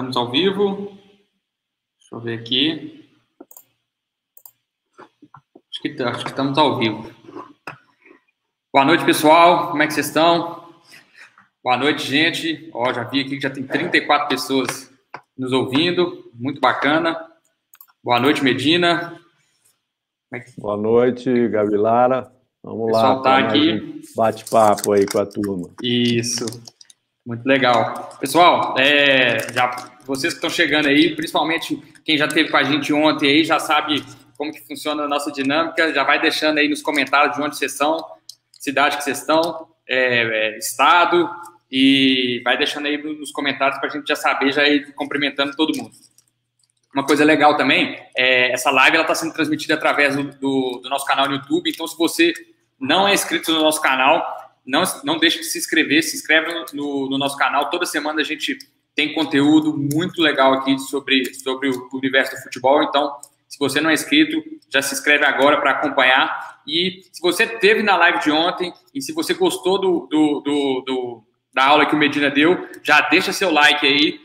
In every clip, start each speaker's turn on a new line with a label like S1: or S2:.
S1: Estamos ao vivo. Deixa eu ver aqui. Acho que, acho que estamos ao vivo. Boa noite, pessoal. Como é que vocês estão? Boa noite, gente. Ó, já vi aqui que já tem 34 pessoas nos ouvindo. Muito bacana. Boa noite, Medina.
S2: É que... Boa noite, Gavilara. Vamos lá.
S1: Tá aqui.
S2: Bate-papo aí com a turma.
S1: Isso. Muito legal. Pessoal, é, já, vocês que estão chegando aí, principalmente quem já esteve com a gente ontem aí, já sabe como que funciona a nossa dinâmica, já vai deixando aí nos comentários de onde vocês são, cidade que vocês estão, é, é, estado, e vai deixando aí nos comentários para a gente já saber, já ir cumprimentando todo mundo. Uma coisa legal também, é, essa live está sendo transmitida através do, do, do nosso canal no YouTube, então se você não é inscrito no nosso canal, não, não deixe de se inscrever, se inscreve no, no, nosso canal. Toda semana a gente tem conteúdo muito legal aqui sobre, sobre o universo do futebol. Então, se você não é inscrito, já se inscreve agora para acompanhar. E se você teve na live de ontem e se você gostou do, do, do, do da aula que o Medina deu, já deixa seu like aí.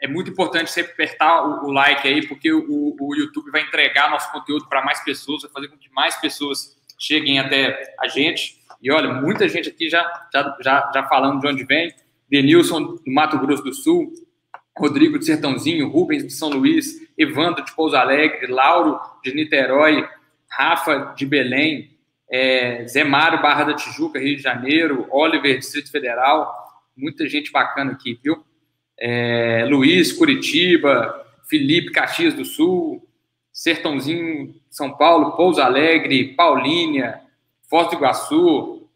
S1: É muito importante você apertar o, o like aí, porque o, o YouTube vai entregar nosso conteúdo para mais pessoas, vai fazer com que mais pessoas cheguem até a gente. E olha, muita gente aqui já, já, já, já falando de onde vem. Denilson, do Mato Grosso do Sul, Rodrigo de Sertãozinho, Rubens de São Luís, Evandro de Pouso Alegre, Lauro de Niterói, Rafa de Belém, é, Zé Mário, Barra da Tijuca, Rio de Janeiro, Oliver, Distrito Federal, muita gente bacana aqui, viu? É, Luiz, Curitiba, Felipe, Caxias do Sul, Sertãozinho, São Paulo, Pouso Alegre, Paulínia, Foz do Iguaçu,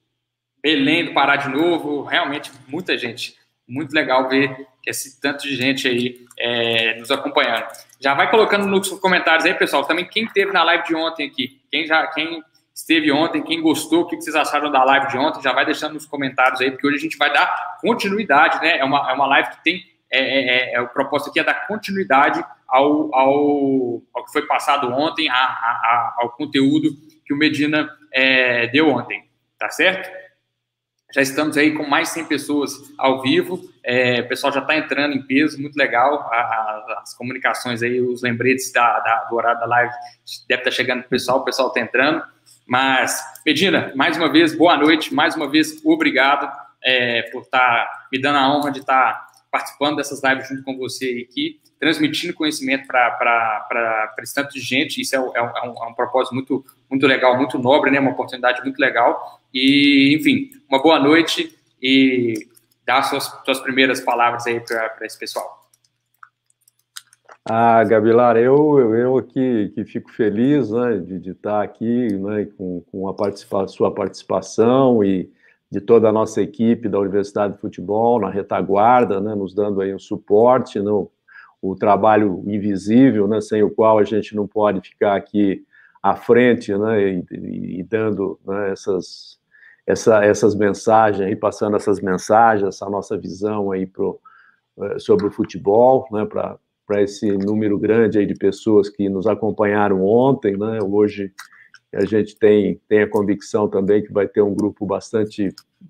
S1: Belém do Pará de novo, realmente muita gente. Muito legal ver esse tanto de gente aí é, nos acompanhando. Já vai colocando nos comentários aí, pessoal, também quem esteve na live de ontem aqui, quem já quem esteve ontem, quem gostou, o que vocês acharam da live de ontem, já vai deixando nos comentários aí, porque hoje a gente vai dar continuidade, né? É uma, é uma live que tem. É, é, é, é o propósito aqui é dar continuidade ao, ao, ao que foi passado ontem, a, a, ao conteúdo que o Medina é, deu ontem, tá certo? Já estamos aí com mais 100 pessoas ao vivo, é, o pessoal já está entrando em peso, muito legal, a, a, as comunicações aí, os lembretes da, da, do horário da live deve estar tá chegando para o pessoal, o pessoal está entrando, mas, Medina, mais uma vez, boa noite, mais uma vez, obrigado é, por estar tá me dando a honra de estar tá participando dessas lives junto com você aqui, transmitindo conhecimento para esse tanto de gente. Isso é, é, um, é, um, propósito muito, muito legal, muito nobre, né? uma oportunidade muito legal. E, enfim, uma boa noite e dá suas, suas primeiras palavras aí para esse pessoal.
S2: Ah, Gabilar, eu, eu aqui que fico feliz né, de, de estar aqui né, com, com a participa sua participação e de toda a nossa equipe da Universidade de Futebol, na retaguarda, né, nos dando aí um suporte, no, o trabalho invisível, né, sem o qual a gente não pode ficar aqui à frente, né, e, e, dando né, essas, essa, essas mensagens, e passando essas mensagens, essa nossa visão aí pro, eh, sobre o futebol, né, para esse número grande aí de pessoas que nos acompanharam ontem, né, hoje a gente tem, tem a convicção também que vai ter um grupo bastante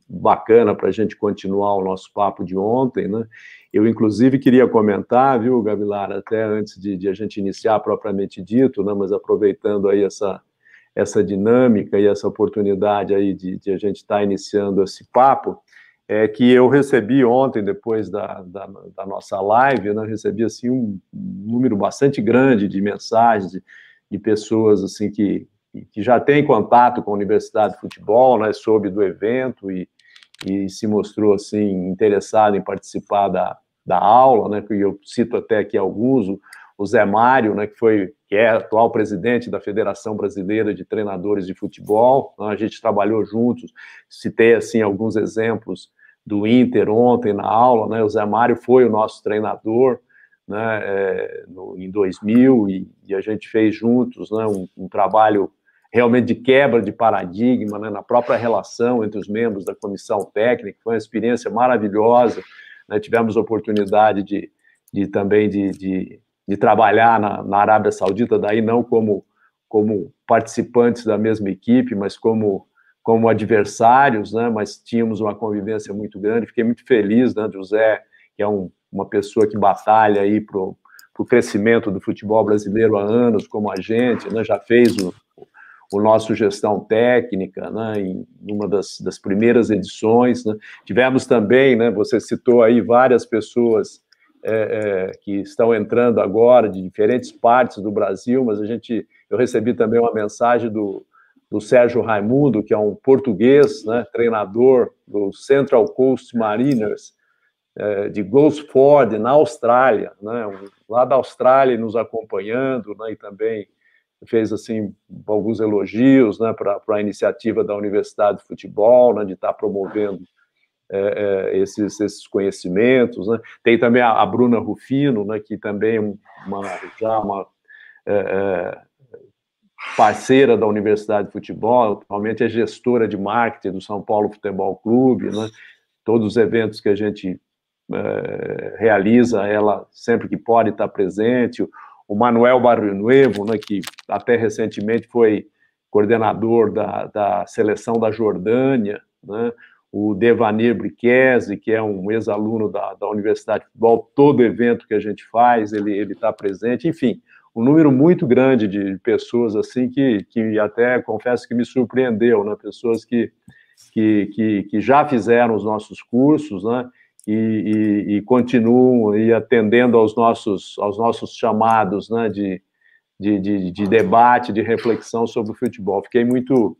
S2: bacana para a gente continuar o nosso papo de ontem, né? Eu, inclusive, queria comentar, viu, Gavilar, até antes de, de, a gente iniciar propriamente dito, né, mas aproveitando aí essa, essa dinâmica e essa oportunidade aí de, de a gente estar tá iniciando esse papo, é que eu recebi ontem, depois da, da, da nossa live, né, recebi, assim, um número bastante grande de mensagens de, de pessoas, assim, que, que já tem contato com a Universidade de Futebol, né, soube do evento e, e se mostrou assim interessado em participar da, da aula, né, que eu cito até aqui alguns, o, o Zé Mário, né, que foi que é atual presidente da Federação Brasileira de Treinadores de Futebol, né, a gente trabalhou juntos, citei assim alguns exemplos do Inter ontem na aula, né, o Zé Mário foi o nosso treinador, né, é, no, em 2000 e, e, a gente fez juntos né, um, um trabalho realmente de quebra de paradigma né, na própria relação entre os membros da comissão técnica, foi uma experiência maravilhosa, né, tivemos oportunidade de, de também de, de, de trabalhar na, na, Arábia Saudita, daí não como, como participantes da mesma equipe, mas como, como adversários, né, mas tínhamos uma convivência muito grande, fiquei muito feliz, né, José, que é um, uma pessoa que batalha aí para o crescimento do futebol brasileiro há anos, como a gente, né, já fez o, o nosso gestão técnica, né, em uma das, das primeiras edições. Né. Tivemos também, né, você citou aí várias pessoas é, é, que estão entrando agora de diferentes partes do Brasil, mas a gente, eu recebi também uma mensagem do, do Sérgio Raimundo, que é um português, né, treinador do Central Coast Mariners, é, de Gosford, na Austrália, né, lá da Austrália nos acompanhando, né, e também fez assim alguns elogios né, para a iniciativa da Universidade de Futebol, né, de estar tá promovendo é, é, esses, esses conhecimentos. Né. Tem também a, a, Bruna Rufino, né, que também é uma, já uma é, é, parceira da Universidade de Futebol, atualmente é gestora de marketing do São Paulo Futebol Clube, né. todos os eventos que a gente é, realiza, ela sempre que pode estar presente, o Manuel Barrionuevo, né, que até recentemente foi coordenador da, da seleção da Jordânia, né, o Devanir Brichese, que é um ex-aluno da, da Universidade de Futebol, todo evento que a gente faz, ele está presente, enfim, um número muito grande de pessoas assim que, que até confesso que me surpreendeu, né, pessoas que, que, que, que já fizeram os nossos cursos, né, e, e, e continuam aí atendendo aos nossos, aos nossos chamados né, de, de, de, de, debate, de reflexão sobre o futebol. Fiquei muito,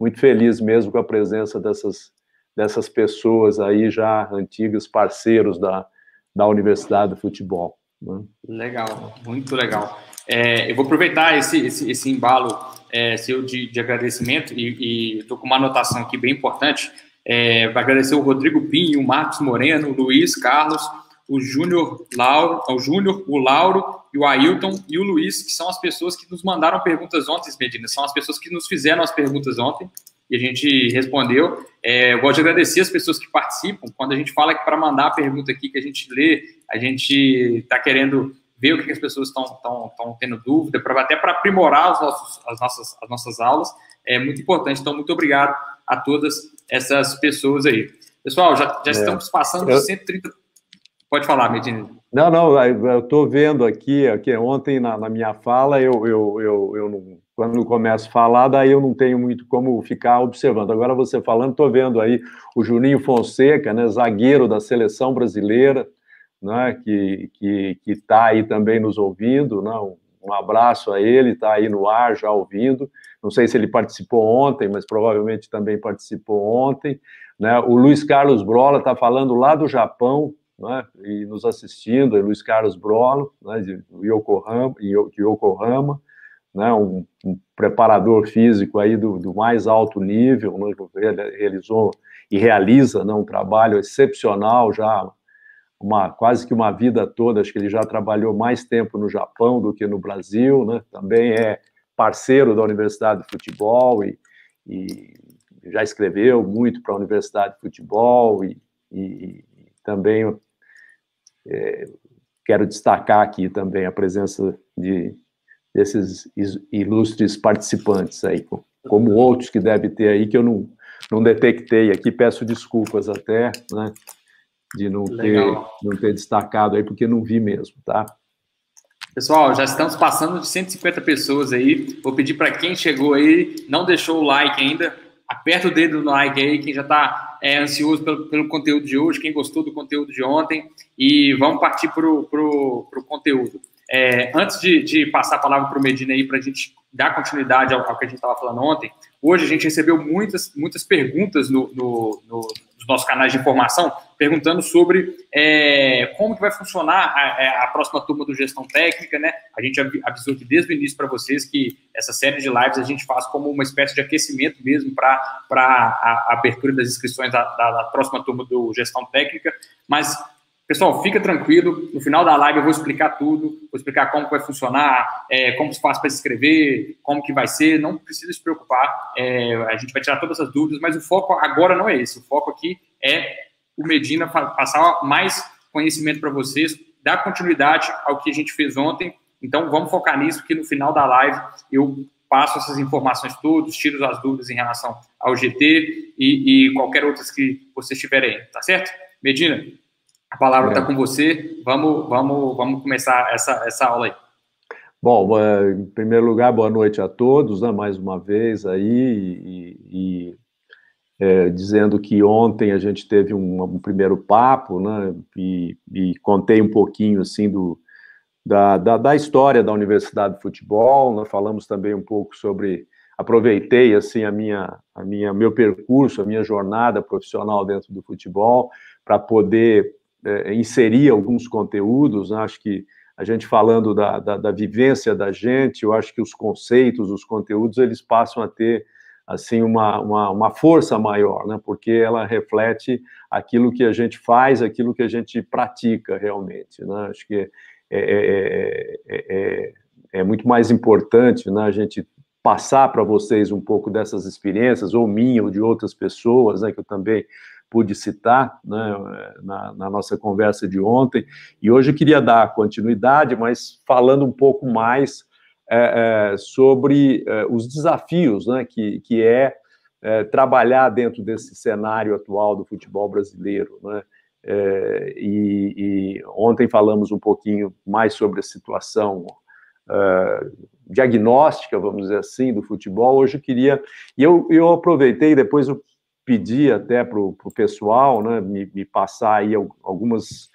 S2: muito feliz mesmo com a presença dessas, dessas pessoas aí já antigos parceiros da, da Universidade do Futebol.
S1: Né? Legal, muito legal. É, eu vou aproveitar esse, esse, esse embalo é, seu de, de agradecimento e estou com uma anotação aqui bem importante. É, agradecer o Rodrigo Pinho, o Marcos Moreno, o Luiz Carlos, o Júnior Lauro, o Júnior, o Lauro e o Ailton e o Luiz, que são as pessoas que nos mandaram perguntas ontem, Medina. São as pessoas que nos fizeram as perguntas ontem e a gente respondeu. É, eu gosto de agradecer as pessoas que participam. Quando a gente fala que para mandar a pergunta aqui que a gente lê, a gente está querendo ver o que, as pessoas estão tendo dúvida, pra, até para aprimorar os nossos, as, nossas, as nossas aulas. É muito importante. Então, muito obrigado a todas essas pessoas aí. Pessoal, já, já é. estamos passando de 130. Pode falar, Medina.
S2: Não, não, eu estou vendo aqui, aqui ontem na, na, minha fala, eu, eu, eu, eu não, quando começo a falar, daí eu não tenho muito como ficar observando. Agora você falando, estou vendo aí o Juninho Fonseca, né, zagueiro da seleção brasileira, né, que que está aí também nos ouvindo, né, um abraço a ele, está aí no ar já ouvindo. Não sei se ele participou ontem, mas provavelmente também participou ontem. Né? O Luiz Carlos Brola está falando lá do Japão, né? e nos assistindo, é Luiz Carlos Brola, né? de Yokohama, de Yokohama né? Um, um, preparador físico aí do, do mais alto nível, né? realizou e realiza né? um trabalho excepcional já uma quase que uma vida toda, acho que ele já trabalhou mais tempo no Japão do que no Brasil, né? Também é parceiro da Universidade de Futebol e, e já escreveu muito para a Universidade de Futebol e, e, também é, quero destacar aqui também a presença de desses ilustres participantes aí, como outros que deve ter aí que eu não, não detectei aqui, peço desculpas até, né, de não ter, não ter destacado aí, porque não vi mesmo, tá?
S1: Pessoal, já estamos passando de 150 pessoas aí. Vou pedir para quem chegou aí, não deixou o like ainda, aperta o dedo no like aí, quem já está é, ansioso pelo, pelo conteúdo de hoje, quem gostou do conteúdo de ontem, e vamos partir para o conteúdo. É, antes de, de, passar a palavra para o Medina aí, para a gente dar continuidade ao, ao que a gente estava falando ontem, hoje a gente recebeu muitas, muitas perguntas no, no, no dos nossos canais de informação, perguntando sobre é, como que vai funcionar a, é, a, próxima turma do Gestão Técnica, né? A gente avisou aqui desde o início para vocês que essa série de lives a gente faz como uma espécie de aquecimento mesmo para a, a abertura das inscrições da, da, da próxima turma do Gestão Técnica, mas Pessoal, fica tranquilo. No final da live eu vou explicar tudo, vou explicar como vai funcionar, é, como se faz para se inscrever, como que vai ser. Não precisa se preocupar. É, a gente vai tirar todas essas dúvidas, mas o foco agora não é esse. O foco aqui é o Medina passar mais conhecimento para vocês, dar continuidade ao que a gente fez ontem. Então vamos focar nisso, que no final da live eu passo essas informações todas, tiro as dúvidas em relação ao GT e, e qualquer outras que vocês tiverem aí, tá certo? Medina, A palavra está é. com você. Vamos, vamos, vamos começar essa, essa aula aí.
S2: Bom, é, em primeiro lugar, boa noite a todos, né, mais uma vez aí, e, e é, dizendo que ontem a gente teve um, um primeiro papo, né, e, e, contei um pouquinho, assim, do, da, da, da, história da Universidade de Futebol, né, falamos também um pouco sobre, aproveitei, assim, a minha, a minha, meu percurso, a minha jornada profissional dentro do futebol, para poder é, inserir alguns conteúdos, né, acho que a gente falando da, da, da vivência da gente, eu acho que os conceitos, os conteúdos, eles passam a ter assim uma, uma, uma, força maior, né? Porque ela reflete aquilo que a gente faz, aquilo que a gente pratica realmente, né? Acho que é, é, é, é muito mais importante, né? A gente passar para vocês um pouco dessas experiências, ou minha, ou de outras pessoas, né? Que eu também pude citar né, na, na, nossa conversa de ontem, e hoje eu queria dar continuidade, mas falando um pouco mais é, é, sobre é, os desafios né, que, que é, é, trabalhar dentro desse cenário atual do futebol brasileiro. Né? E, e, ontem falamos um pouquinho mais sobre a situação diagnóstica, vamos dizer assim, do futebol. Hoje eu queria. E eu, eu aproveitei, depois eu pedi até para o pessoal né, me, me passar aí algumas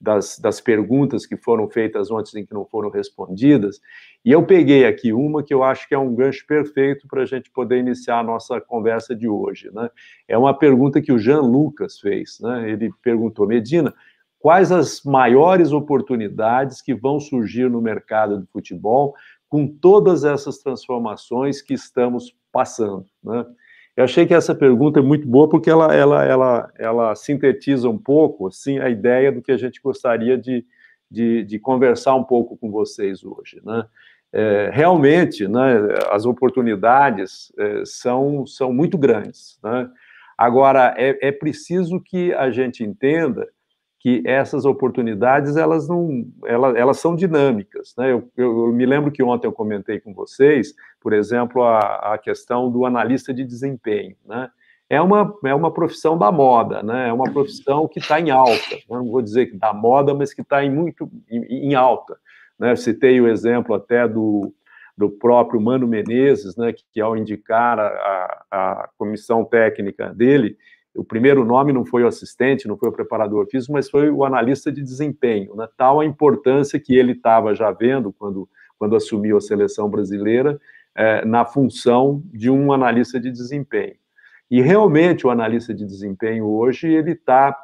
S2: das, das perguntas que foram feitas ontem e que não foram respondidas. E eu peguei aqui uma que eu acho que é um gancho perfeito para a gente poder iniciar a nossa conversa de hoje. Né? É uma pergunta que o Jean Lucas fez. Né? Ele perguntou, Medina, quais as maiores oportunidades que vão surgir no mercado do futebol com todas essas transformações que estamos passando? Né? Eu achei que essa pergunta é muito boa porque ela, ela, ela, ela sintetiza um pouco assim a ideia do que a gente gostaria de, de, de conversar um pouco com vocês hoje. Né? É, realmente, né, as oportunidades é, são, são muito grandes. Né? Agora, é, é preciso que a gente entenda que essas oportunidades elas não elas, elas são dinâmicas né? Eu, eu, eu, me lembro que ontem eu comentei com vocês por exemplo a, a questão do analista de desempenho né? é uma é uma profissão da moda né é uma profissão que está em alta não vou dizer que da moda mas que está em muito em, em alta né citei o exemplo até do do próprio Mano Menezes, né, que, que ao indicar a, a comissão técnica dele, o primeiro nome não foi o assistente, não foi o preparador físico, mas foi o analista de desempenho, né? tal a importância que ele estava já vendo quando, quando assumiu a seleção brasileira é, na função de um analista de desempenho. E realmente o analista de desempenho hoje ele está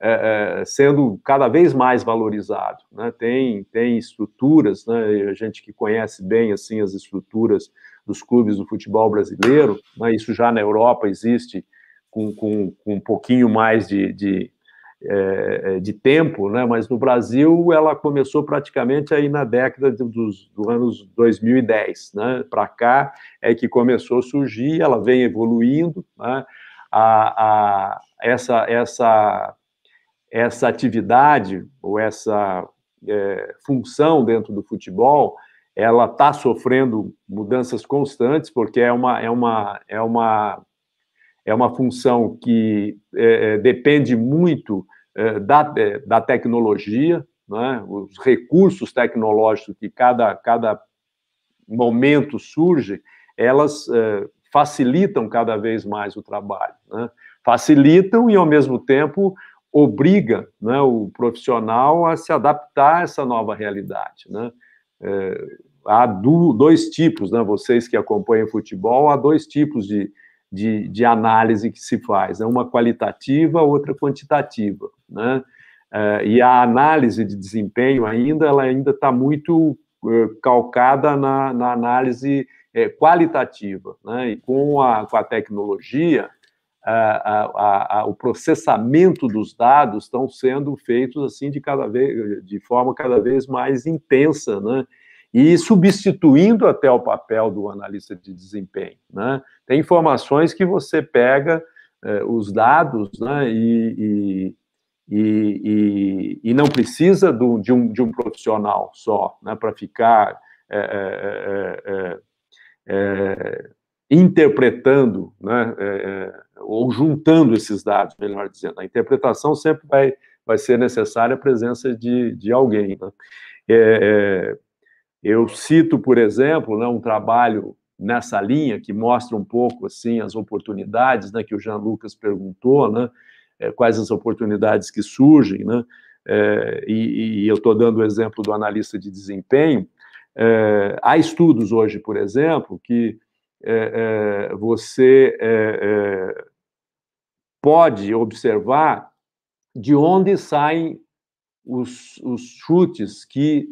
S2: é, é, sendo cada vez mais valorizado. Né? Tem, tem estruturas, né? a gente que conhece bem assim as estruturas dos clubes do futebol brasileiro, né? isso já na Europa existe com, com, com um pouquinho mais de, de, é, de, tempo, né? mas no Brasil ela começou praticamente aí na década dos, dos anos 2010. Né? Para cá é que começou a surgir, ela vem evoluindo. Né? A, a, essa, essa, essa atividade ou essa é, função dentro do futebol ela está sofrendo mudanças constantes porque é uma é uma é uma é uma função que é, é, depende muito é, da, é, da tecnologia, né? os recursos tecnológicos que cada, cada momento surge, elas é, facilitam cada vez mais o trabalho. Né? Facilitam e, ao mesmo tempo, obriga né, o profissional a se adaptar a essa nova realidade. Né? É, há do, dois tipos, né, vocês que acompanham futebol, há dois tipos de, de, de análise que se faz, né? uma qualitativa, outra quantitativa, né? Uh, e a análise de desempenho ainda, ela ainda está muito uh, calcada na, na análise uh, qualitativa, né? E com a, com a tecnologia, o processamento dos dados estão sendo feitos assim de cada vez, de forma cada vez mais intensa, né? E substituindo até o papel do analista de desempenho. Né? Tem informações que você pega eh, os dados né, e, e, e, e, não precisa do, de, um, de um profissional só né, para ficar é, é, é, interpretando né, ou juntando esses dados, melhor dizendo. A interpretação sempre vai, vai ser necessária a presença de, de alguém. Né? É, é, eu cito, por exemplo, né, um trabalho nessa linha que mostra um pouco assim as oportunidades, né, que o Jean Lucas perguntou, né, é, quais as oportunidades que surgem, né, é, e, e, eu estou dando o exemplo do analista de desempenho. É, há estudos hoje, por exemplo, que é, é, você pode observar de onde saem os, os chutes que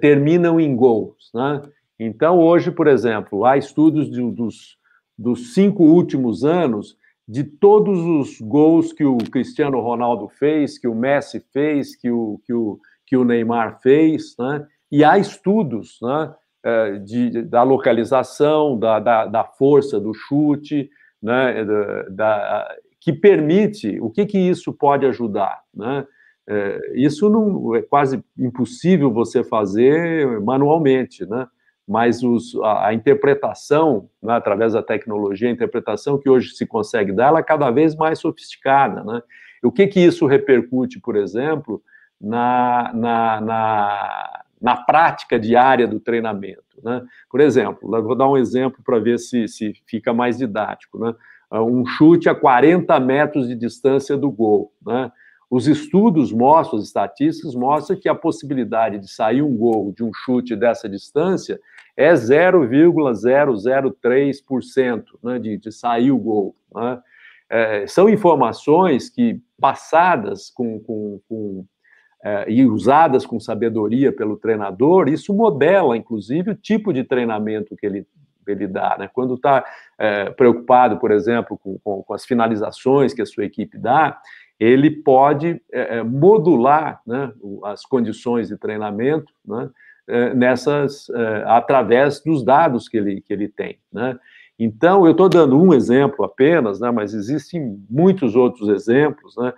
S2: terminam em gols, né? Então, hoje, por exemplo, há estudos de, dos, dos cinco últimos anos de todos os gols que o Cristiano Ronaldo fez, que o Messi fez, que o, que o, que o Neymar fez, né? e há estudos né, é, de, da localização, da, da, da, força do chute, né, da, que permite, o que, que isso pode ajudar? Né? É, isso não é quase impossível você fazer manualmente, né? mas os, a, a, interpretação, né, através da tecnologia, a interpretação que hoje se consegue dar, ela é cada vez mais sofisticada. Né? O que, que isso repercute, por exemplo, na, na, na, na prática diária do treinamento? Né? Por exemplo, vou dar um exemplo para ver se, se fica mais didático. Né? Um chute a 40 metros de distância do gol. Né? Os estudos mostram, as estatísticas mostram que a possibilidade de sair um gol de um chute dessa distância é 0,003% né, de, de sair o gol. Né? É, são informações que, passadas com, com, com é, e usadas com sabedoria pelo treinador, isso modela, inclusive, o tipo de treinamento que ele, ele dá. Né? Quando está é, preocupado, por exemplo, com, com, com, as finalizações que a sua equipe dá, ele pode é, é modular né, as condições de treinamento né, é, nessas é, através dos dados que ele, que ele tem. Né? Então, eu estou dando um exemplo apenas, né, mas existem muitos outros exemplos né,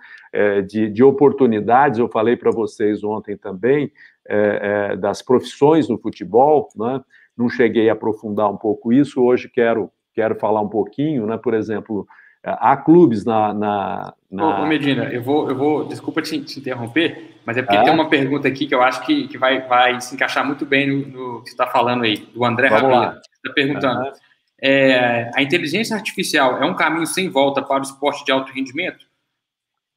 S2: de, de, oportunidades. Eu falei para vocês ontem também é, é, das profissões no futebol, né, não cheguei a aprofundar um pouco isso, hoje quero, quero falar um pouquinho, né, por exemplo, há clubes na. na, na...
S1: Ô, Medina, eu vou, eu vou, desculpa te, te interromper, mas é porque é? tem uma pergunta aqui que eu acho que, que vai, vai se encaixar muito bem no, no que você está falando aí, do André Rabelo. Está perguntando: é, a inteligência artificial é um caminho sem volta para o esporte de alto rendimento?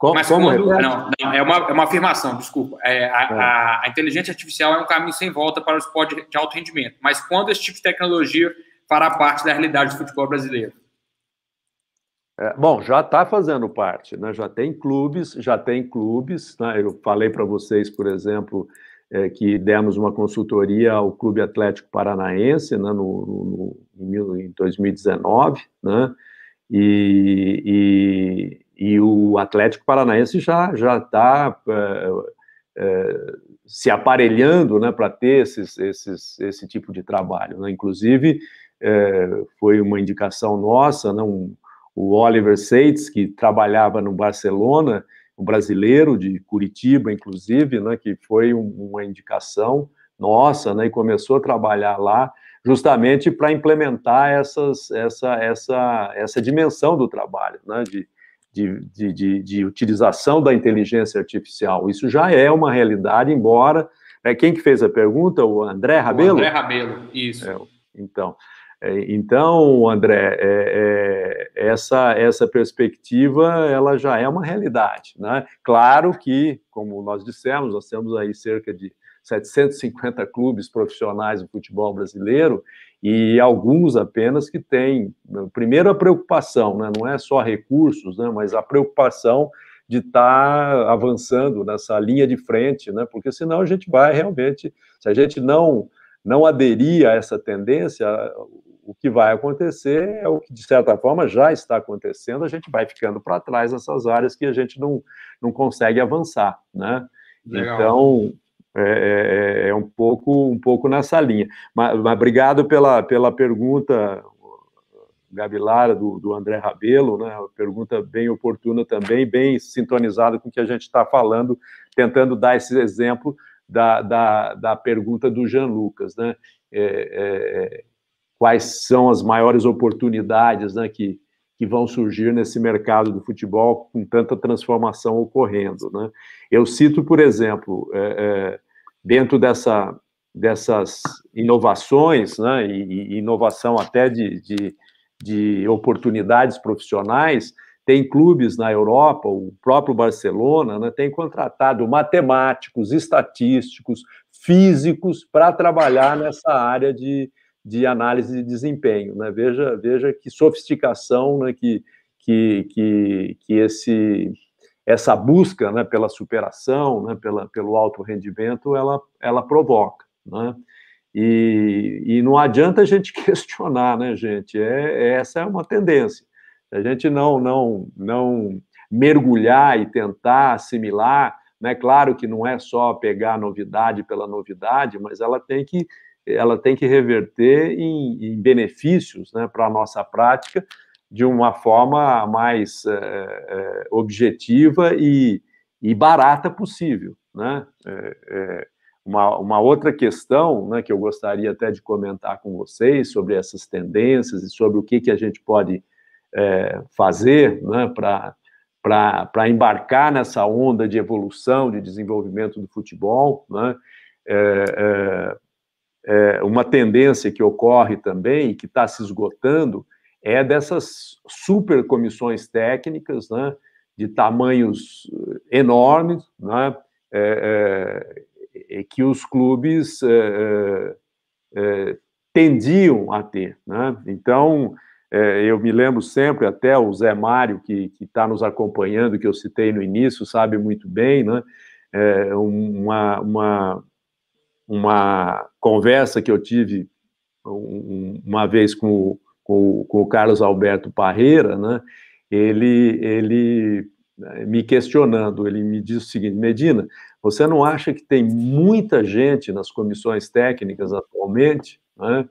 S2: Como, mas como quando,
S1: não, não, é, uma, é uma afirmação, desculpa. É, a, é. a, a inteligência artificial é um caminho sem volta para o esporte de alto rendimento. Mas quando esse tipo de tecnologia fará parte da realidade do futebol brasileiro?
S2: É, bom, já está fazendo parte, né? já tem clubes, já tem clubes. Né? Eu falei para vocês, por exemplo, é, que demos uma consultoria ao Clube Atlético Paranaense né? no, no, em 2019, né? E, e, e, o Atlético Paranaense já está é, é, se aparelhando né, para ter esses, esses, esse tipo de trabalho. Né? Inclusive, é, foi uma indicação nossa, né, um, o Oliver Seitz, que trabalhava no Barcelona, um brasileiro de Curitiba, inclusive, né, que foi um, uma indicação nossa, né, e começou a trabalhar lá justamente para implementar essas, essa, essa, essa dimensão do trabalho, né, de, de, de, de, de utilização da inteligência artificial. Isso já é uma realidade, embora... Né, quem que fez a pergunta? O André Rabelo? O
S1: André Rabelo, isso. É,
S2: então, é, então, André, é, é, essa, essa perspectiva ela já é uma realidade. Né? Claro que, como nós dissemos, nós temos aí cerca de 750 clubes profissionais do futebol brasileiro e alguns apenas que têm, primeiro, a preocupação, né? não é só recursos, né? mas a preocupação de estar tá avançando nessa linha de frente, né? porque senão a gente vai realmente, se a gente não não aderir a essa tendência, o que vai acontecer é o que, de certa forma, já está acontecendo, a gente vai ficando para trás nessas áreas que a gente não, não consegue avançar, né? Legal. Então, é, é, é, um, pouco, um pouco nessa linha. Mas, mas obrigado pela, pela pergunta, Gabilara, do, do André Rabelo, né? Pergunta bem oportuna também, bem sintonizada com o que a gente está falando, tentando dar esse exemplo da, da, da pergunta do Jean Lucas, né? É, é, quais são as maiores oportunidades né, que, que vão surgir nesse mercado do futebol com tanta transformação ocorrendo. Né? Eu cito, por exemplo, é, é, dentro dessa, dessas inovações, né, e, e inovação até de, de, de, oportunidades profissionais, tem clubes na Europa, o próprio Barcelona, né, tem contratado matemáticos, estatísticos, físicos para trabalhar nessa área de, de análise de desempenho. Né? Veja, veja que sofisticação né, que, que, que, que esse, essa busca né, pela superação, né, pela, pelo alto rendimento, ela, ela provoca. Né? E, e não adianta a gente questionar, né, gente? É, essa é uma tendência. A gente não, não, não mergulhar e tentar assimilar, né? Claro que não é só pegar novidade pela novidade, mas ela tem que ela tem que reverter em, em benefícios né, para a nossa prática de uma forma mais é, objetiva e, e, barata possível. Né? É, é, uma, uma, outra questão né, que eu gostaria até de comentar com vocês sobre essas tendências e sobre o que, que a gente pode é, fazer né, para embarcar nessa onda de evolução, de desenvolvimento do futebol. Né? É, é, uma tendência que ocorre também, que está se esgotando, é dessas super comissões técnicas, né, de tamanhos eh, enormes, né, é, é, que os clubes é, é, tendiam a ter. Né? Então, é, eu me lembro sempre, até o Zé Mário, que está nos acompanhando, que eu citei no início, sabe muito bem, né? uma, uma uma conversa que eu tive uma vez com, com, com o Carlos Alberto Parreira, né? Ele, ele eh, me questionando, ele me disse o seguinte: Medina, você não acha que tem muita gente nas comissões técnicas atualmente? Né?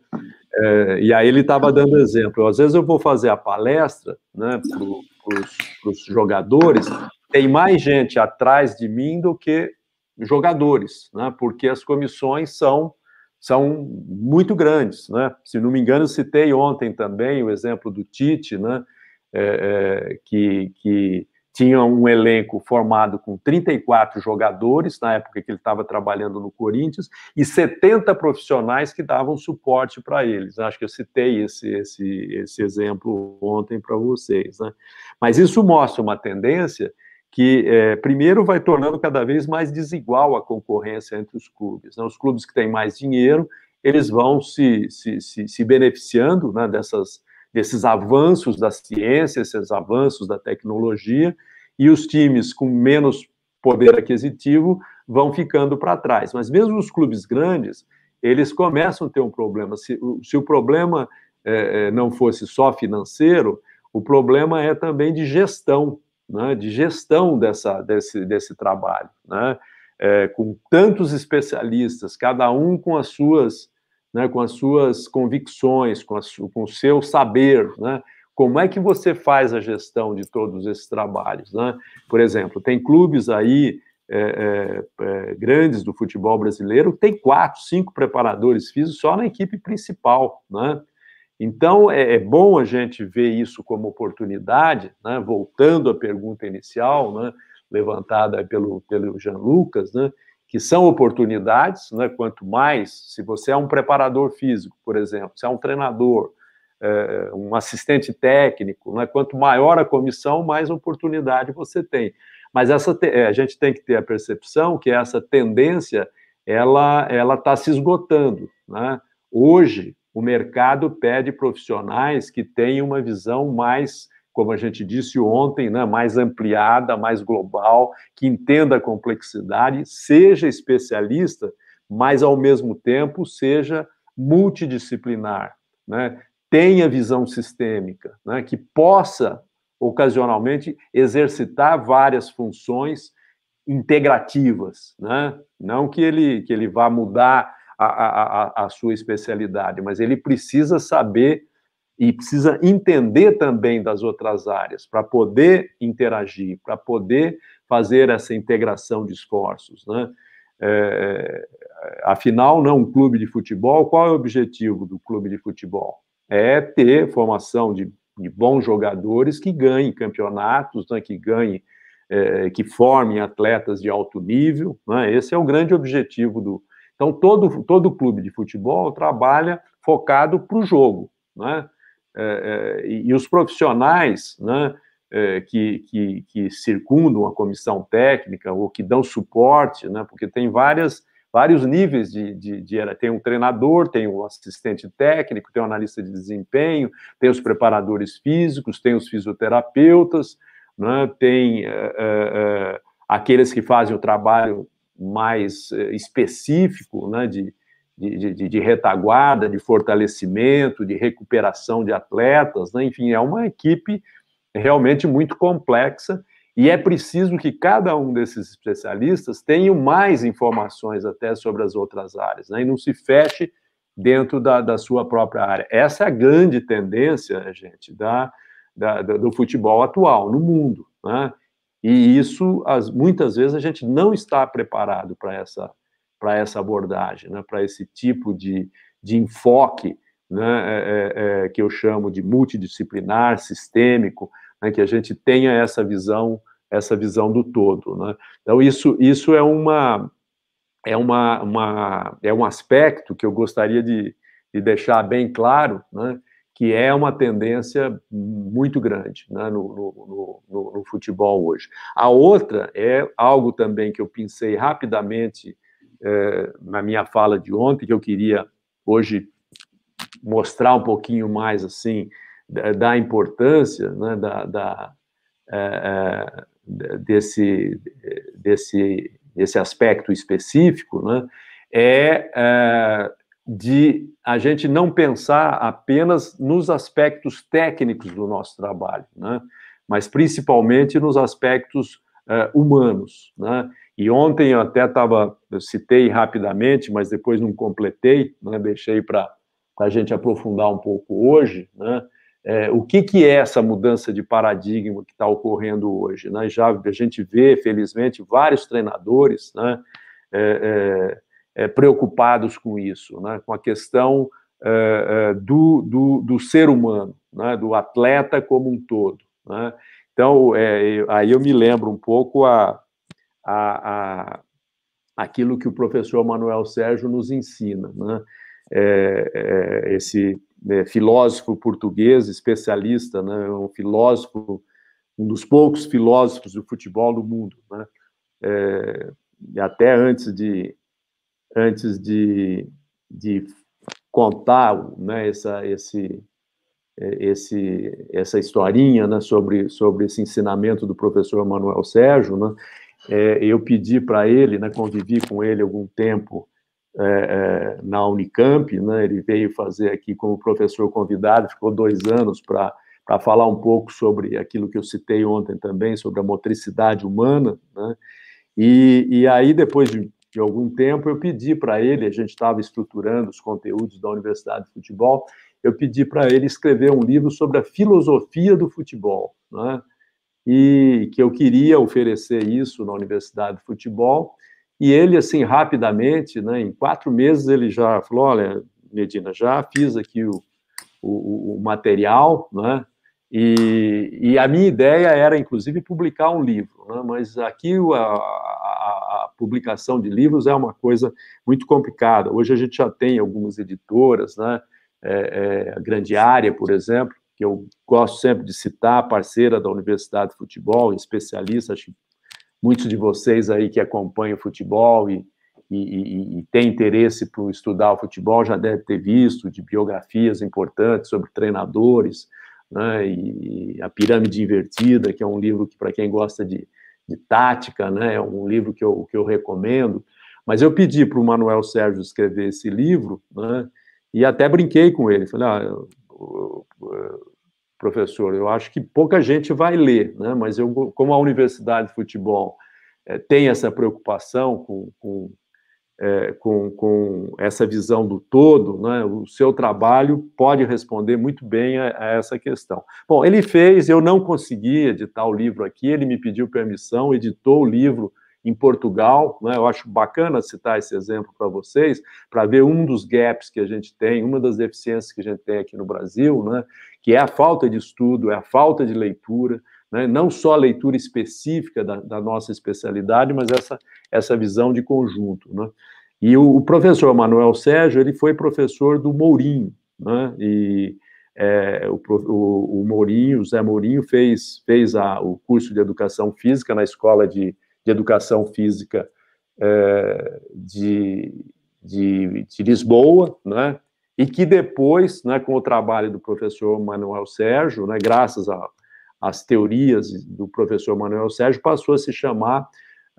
S2: É, e aí ele estava dando exemplo. Às vezes eu vou fazer a palestra né, para os jogadores, tem mais gente atrás de mim do que jogadores, né? porque as comissões são, são muito grandes. Né? Se não me engano, citei ontem também o exemplo do Tite, né? É, é, que, que tinha um elenco formado com 34 jogadores, na época que ele estava trabalhando no Corinthians, e 70 profissionais que davam suporte para eles. Acho que eu citei esse, esse, esse exemplo ontem para vocês. Né? Mas isso mostra uma tendência que, é, primeiro, vai tornando cada vez mais desigual a concorrência entre os clubes. Né? Os clubes que têm mais dinheiro, eles vão se, se, se, se beneficiando né, dessas, desses avanços da ciência, esses avanços da tecnologia, e os times com menos poder aquisitivo vão ficando para trás. Mas mesmo os clubes grandes, eles começam a ter um problema. Se, se o problema é, não fosse só financeiro, o problema é também de gestão né, de gestão dessa, desse, desse trabalho, né, é, com tantos especialistas, cada um com as suas, né, com as suas convicções, com, a com o seu saber, né, como é que você faz a gestão de todos esses trabalhos, né? Por exemplo, tem clubes aí é, é, é grandes do futebol brasileiro tem quatro, cinco preparadores físicos só na equipe principal, né? Então, é, é, bom a gente ver isso como oportunidade, né? voltando à pergunta inicial, né? levantada pelo, pelo Jean Lucas, né? que são oportunidades, né? quanto mais, se você é um preparador físico, por exemplo, se é um treinador, é, um assistente técnico, né? quanto maior a comissão, mais oportunidade você tem. Mas essa é, a gente tem que ter a percepção que essa tendência ela ela está se esgotando. Né? Hoje, o mercado pede profissionais que tenham uma visão mais, como a gente disse ontem, né, mais ampliada, mais global, que entenda a complexidade, seja especialista, mas ao mesmo tempo seja multidisciplinar, né, tenha visão sistêmica, né, que possa ocasionalmente exercitar várias funções integrativas, né? não que ele, que ele vá mudar a, a, a sua especialidade, mas ele precisa saber e precisa entender também das outras áreas para poder interagir, para poder fazer essa integração de esforços, né? É, afinal, não um clube de futebol, qual é o objetivo do clube de futebol? É ter formação de de bons jogadores que ganhem campeonatos, né, que ganhem, é, que formem atletas de alto nível. Né, esse é o grande objetivo do. Então, todo, todo clube de futebol trabalha focado para o jogo. Né, é, é, e, os profissionais né, é, que, que, que, circundam a comissão técnica ou que dão suporte, né, porque tem várias vários níveis de, de, de, tem um treinador, tem um assistente técnico, tem um analista de desempenho, tem os preparadores físicos, tem os fisioterapeutas, né, tem uh, uh, aqueles que fazem o trabalho mais uh, específico, né, de, de, de, de, retaguarda, de fortalecimento, de recuperação de atletas, né, enfim, é uma equipe realmente muito complexa e é preciso que cada um desses especialistas tenha mais informações até sobre as outras áreas, né? e não se feche dentro da, da sua própria área. Essa é a grande tendência, gente, da, da do futebol atual no mundo. Né? E isso, as, muitas vezes, a gente não está preparado para essa, essa abordagem, né? para esse tipo de, de enfoque né? É, é, é, que eu chamo de multidisciplinar, sistêmico, né? que a gente tenha essa visão essa visão do todo. Né? Então, isso, isso é, uma, é, uma, uma, é um aspecto que eu gostaria de, de deixar bem claro, né? Que é uma tendência muito grande né? no, no, no, no, futebol hoje. A outra é algo também que eu pensei rapidamente é, na minha fala de ontem, que eu queria hoje mostrar um pouquinho mais assim da, da importância né? da, da é, desse, desse, desse aspecto específico, né, é, é de a gente não pensar apenas nos aspectos técnicos do nosso trabalho, né, mas principalmente nos aspectos é, humanos. Né? E ontem eu até estava, citei rapidamente, mas depois não completei, né, deixei para a gente aprofundar um pouco hoje, né? É, o que, que é essa mudança de paradigma que está ocorrendo hoje? Né? Já a gente vê, felizmente, vários treinadores né, é, é, é preocupados com isso, né, com a questão é, é, do, do, do, ser humano, né, do atleta como um todo. Né? Então, aí eu me lembro um pouco a, a, a, aquilo que o professor Manuel Sérgio nos ensina, né? esse né, filósofo português, especialista, né, um filósofo, um dos poucos filósofos do futebol do mundo, né, é, até antes de antes de, de contar né, essa, esse, esse, essa historinha né, sobre, sobre esse ensinamento do professor Manuel Sérgio, né, é, eu pedi para ele, né, convivi com ele algum tempo é, é, na Unicamp, né? ele veio fazer aqui como professor convidado, ficou dois anos para falar um pouco sobre aquilo que eu citei ontem também, sobre a motricidade humana, né? e, e aí, depois de, de algum tempo, eu pedi para ele, a gente estava estruturando os conteúdos da Universidade de Futebol, eu pedi para ele escrever um livro sobre a filosofia do futebol, né? e que eu queria oferecer isso na Universidade de Futebol, e ele, assim, rapidamente, né, em quatro meses, ele já falou: olha, Medina, já fiz aqui o, o, o material, né? E, e, a minha ideia era, inclusive, publicar um livro, né? mas aqui a, a, publicação de livros é uma coisa muito complicada. Hoje a gente já tem algumas editoras, né? É, é, a Grande Área, por exemplo, que eu gosto sempre de citar, parceira da Universidade de Futebol, especialista, acho que muitos de vocês aí que acompanham o futebol e, e, e, e têm interesse por estudar o futebol já deve ter visto de biografias importantes sobre treinadores, né, e, a Pirâmide Invertida, que é um livro que, para quem gosta de, de, tática, né, é um livro que eu, que eu recomendo. Mas eu pedi para o Manuel Sérgio escrever esse livro, né, e até brinquei com ele. Falei, ah, professor, eu acho que pouca gente vai ler, né? mas eu, como a Universidade de Futebol é, tem essa preocupação com, com, é, com, com, essa visão do todo, né? o seu trabalho pode responder muito bem a, a, essa questão. Bom, ele fez, eu não consegui editar o livro aqui, ele me pediu permissão, editou o livro em Portugal. Né? Eu acho bacana citar esse exemplo para vocês, para ver um dos gaps que a gente tem, uma das deficiências que a gente tem aqui no Brasil, né? que é a falta de estudo, é a falta de leitura, né? não só a leitura específica da, da, nossa especialidade, mas essa, essa visão de conjunto. Né? E o, o, professor Manuel Sérgio, ele foi professor do Mourinho, né? e é, o, o, o, Mourinho, o Zé Mourinho, fez, fez a, o curso de Educação Física na Escola de, de Educação Física é, de, de, de, Lisboa, né? e que depois, né, com o trabalho do professor Manuel Sérgio, né, graças às teorias do professor Manuel Sérgio, passou a se chamar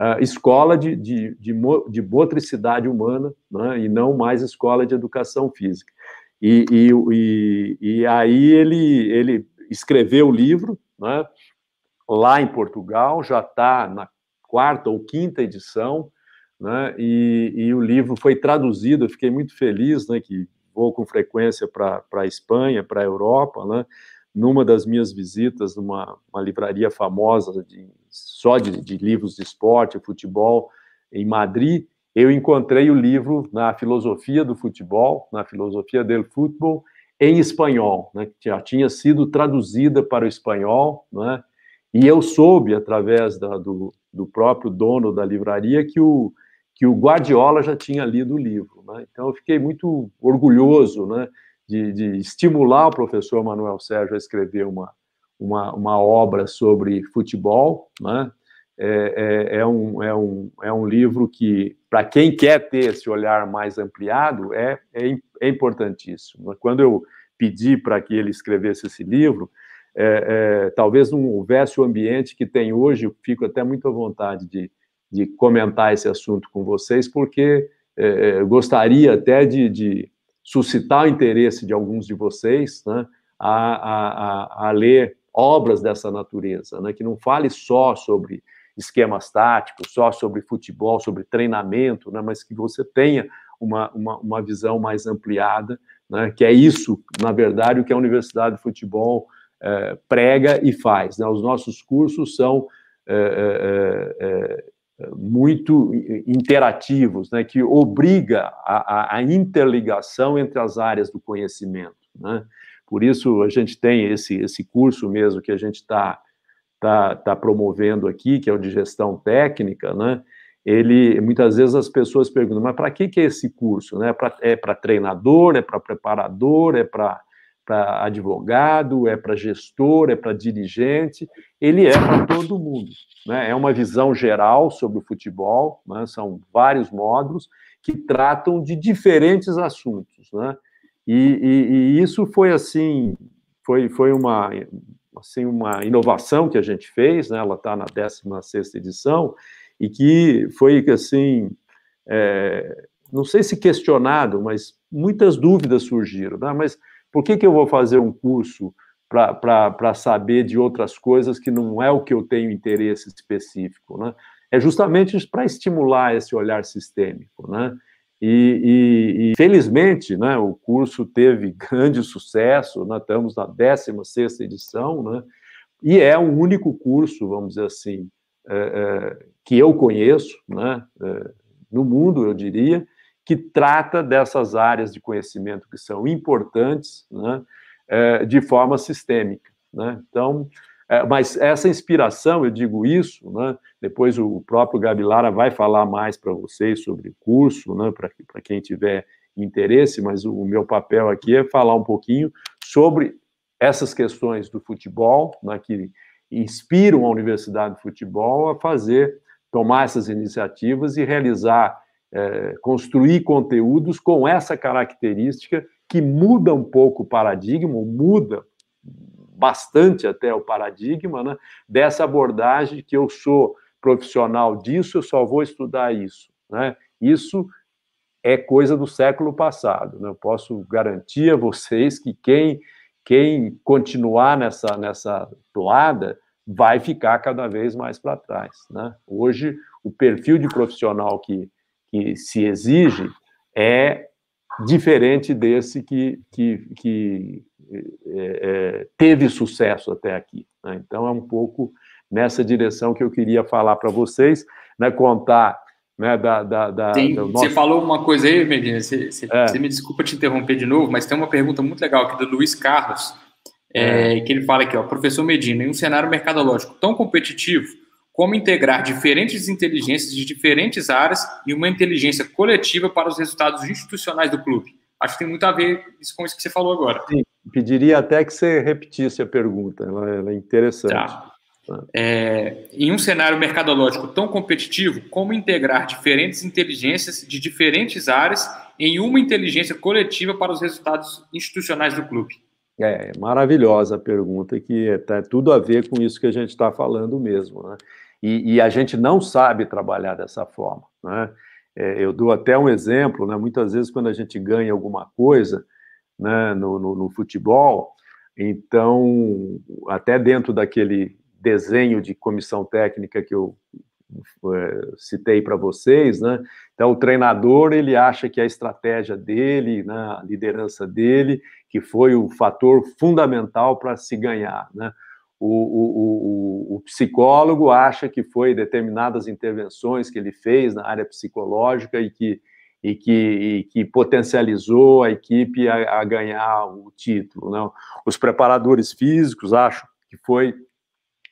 S2: uh, Escola de, de, de, de Motricidade Humana, né, e não mais Escola de Educação Física. E, e, e, e aí ele, ele escreveu o livro, né, lá em Portugal, já está na quarta ou quinta edição, né, e, e, o livro foi traduzido, eu fiquei muito feliz, né, que vou com frequência para a Espanha, para a Europa, né, numa das minhas visitas numa uma livraria famosa de, só de, de livros de esporte, futebol, em Madrid, eu encontrei o livro na filosofia do futebol, na filosofia del futebol, em espanhol, né, que já tinha sido traduzida para o espanhol, né, e eu soube, através da, do, do, próprio dono da livraria, que o, que o Guardiola já tinha lido o livro. Né, então, eu fiquei muito orgulhoso né, de, de, estimular o professor Manuel Sérgio a escrever uma, uma, uma obra sobre futebol, né, é, é, é, um, é, um, é um livro que, para quem quer ter esse olhar mais ampliado, é, é, é importantíssimo. Quando eu pedi para que ele escrevesse esse livro, é, é, talvez não houvesse o ambiente que tem hoje, eu fico até muito à vontade de, de comentar esse assunto com vocês, porque é, gostaria até de, de, suscitar o interesse de alguns de vocês né, a, a, a, ler obras dessa natureza, né, que não fale só sobre esquemas táticos, só sobre futebol, sobre treinamento, né, mas que você tenha uma, uma, uma visão mais ampliada, né, que é isso, na verdade, o que a Universidade de Futebol é, prega e faz. Né? Os nossos cursos são é, é, muito interativos, né, que obriga a, a, interligação entre as áreas do conhecimento. Né? Por isso, a gente tem esse, esse curso mesmo que a gente está está tá promovendo aqui, que é o de gestão técnica, né? Ele muitas vezes as pessoas perguntam, mas para que, que é esse curso? Né? É para treinador, é para preparador, é para advogado, é para gestor, é para dirigente, ele é para todo mundo. Né? É uma visão geral sobre o futebol, né? são vários módulos que tratam de diferentes assuntos. Né? E, e, e isso foi assim, foi, foi uma, assim, uma inovação que a gente fez, né? ela está na 16ª edição, e que foi, assim, é, não sei se questionado, mas muitas dúvidas surgiram. Né? Mas por que, que eu vou fazer um curso para saber de outras coisas que não é o que eu tenho interesse específico? Né? É justamente para estimular esse olhar sistêmico, né? E, e, e, felizmente, né, o curso teve grande sucesso, nós estamos na 16 edição, né, e é o único curso, vamos dizer assim, é, é, que eu conheço, né, é, no mundo, eu diria, que trata dessas áreas de conhecimento que são importantes né, é, de forma sistêmica. Né? Então, é, mas essa inspiração, eu digo isso, né, depois o próprio Gabilara vai falar mais para vocês sobre o curso, né, para quem tiver interesse, mas o, o meu papel aqui é falar um pouquinho sobre essas questões do futebol, né, que inspiram a Universidade de Futebol a fazer, tomar essas iniciativas e realizar, é, construir conteúdos com essa característica que muda um pouco o paradigma, muda bastante até o paradigma né, dessa abordagem que eu sou profissional disso, eu só vou estudar isso. Né? Isso é coisa do século passado. Né? Eu posso garantir a vocês que quem, quem continuar nessa, nessa toada vai ficar cada vez mais para trás. Né? Hoje, o perfil de profissional que, que se exige é diferente desse que, que, que é, é, teve sucesso até aqui. Né? Então, é um pouco nessa direção que eu queria falar para vocês. né, contar né, da, da, da
S1: nosso... Você falou uma coisa aí, Medina, você, você, é. você, me desculpa te interromper de novo, mas tem uma pergunta muito legal aqui do Luiz Carlos, é, é. que ele fala aqui, ó, professor Medina, em um cenário mercadológico tão competitivo, como integrar diferentes inteligências de diferentes áreas e uma inteligência coletiva para os resultados institucionais do clube? Acho que tem muito a ver isso com isso que você falou agora.
S2: Sim, pediria até que você repetisse a pergunta, ela, ela é interessante. Tá.
S1: É, em um cenário mercadológico tão competitivo, como integrar diferentes inteligências de diferentes áreas em uma inteligência coletiva para os resultados institucionais do clube?
S2: É maravilhosa a pergunta, que tem é, tudo a ver com isso que a gente está falando mesmo. Né? E, e, a gente não sabe trabalhar dessa forma. Né? É, eu dou até um exemplo, né? muitas vezes quando a gente ganha alguma coisa né, no, no, no futebol, então, até dentro daquele desenho de comissão técnica que eu é, citei para vocês, né? Então, o treinador ele acha que a estratégia dele, né, a liderança dele, que foi o fator fundamental para se ganhar, né? O, o, o, o, psicólogo acha que foi determinadas intervenções que ele fez na área psicológica e que, e que, e que potencializou a equipe a, a ganhar o título. Né? Os preparadores físicos acham que foi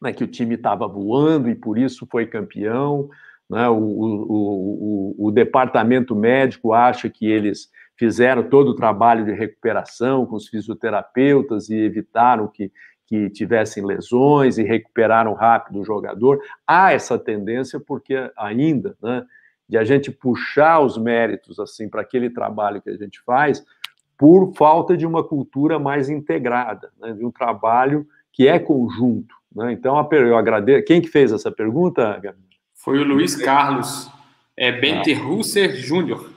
S2: né, que o time estava voando e por isso foi campeão. Né, o, o, o, o, departamento médico acha que eles fizeram todo o trabalho de recuperação com os fisioterapeutas e evitaram que, que tivessem lesões e recuperaram rápido o jogador. Há essa tendência porque ainda, né, de a gente puxar os méritos assim para aquele trabalho que a gente faz por falta de uma cultura mais integrada, né, de um trabalho que é conjunto. Né? Então, eu agradeço. Quem que fez essa pergunta, Gabi?
S1: Foi o Luiz Carlos é, Benter ah. Júnior.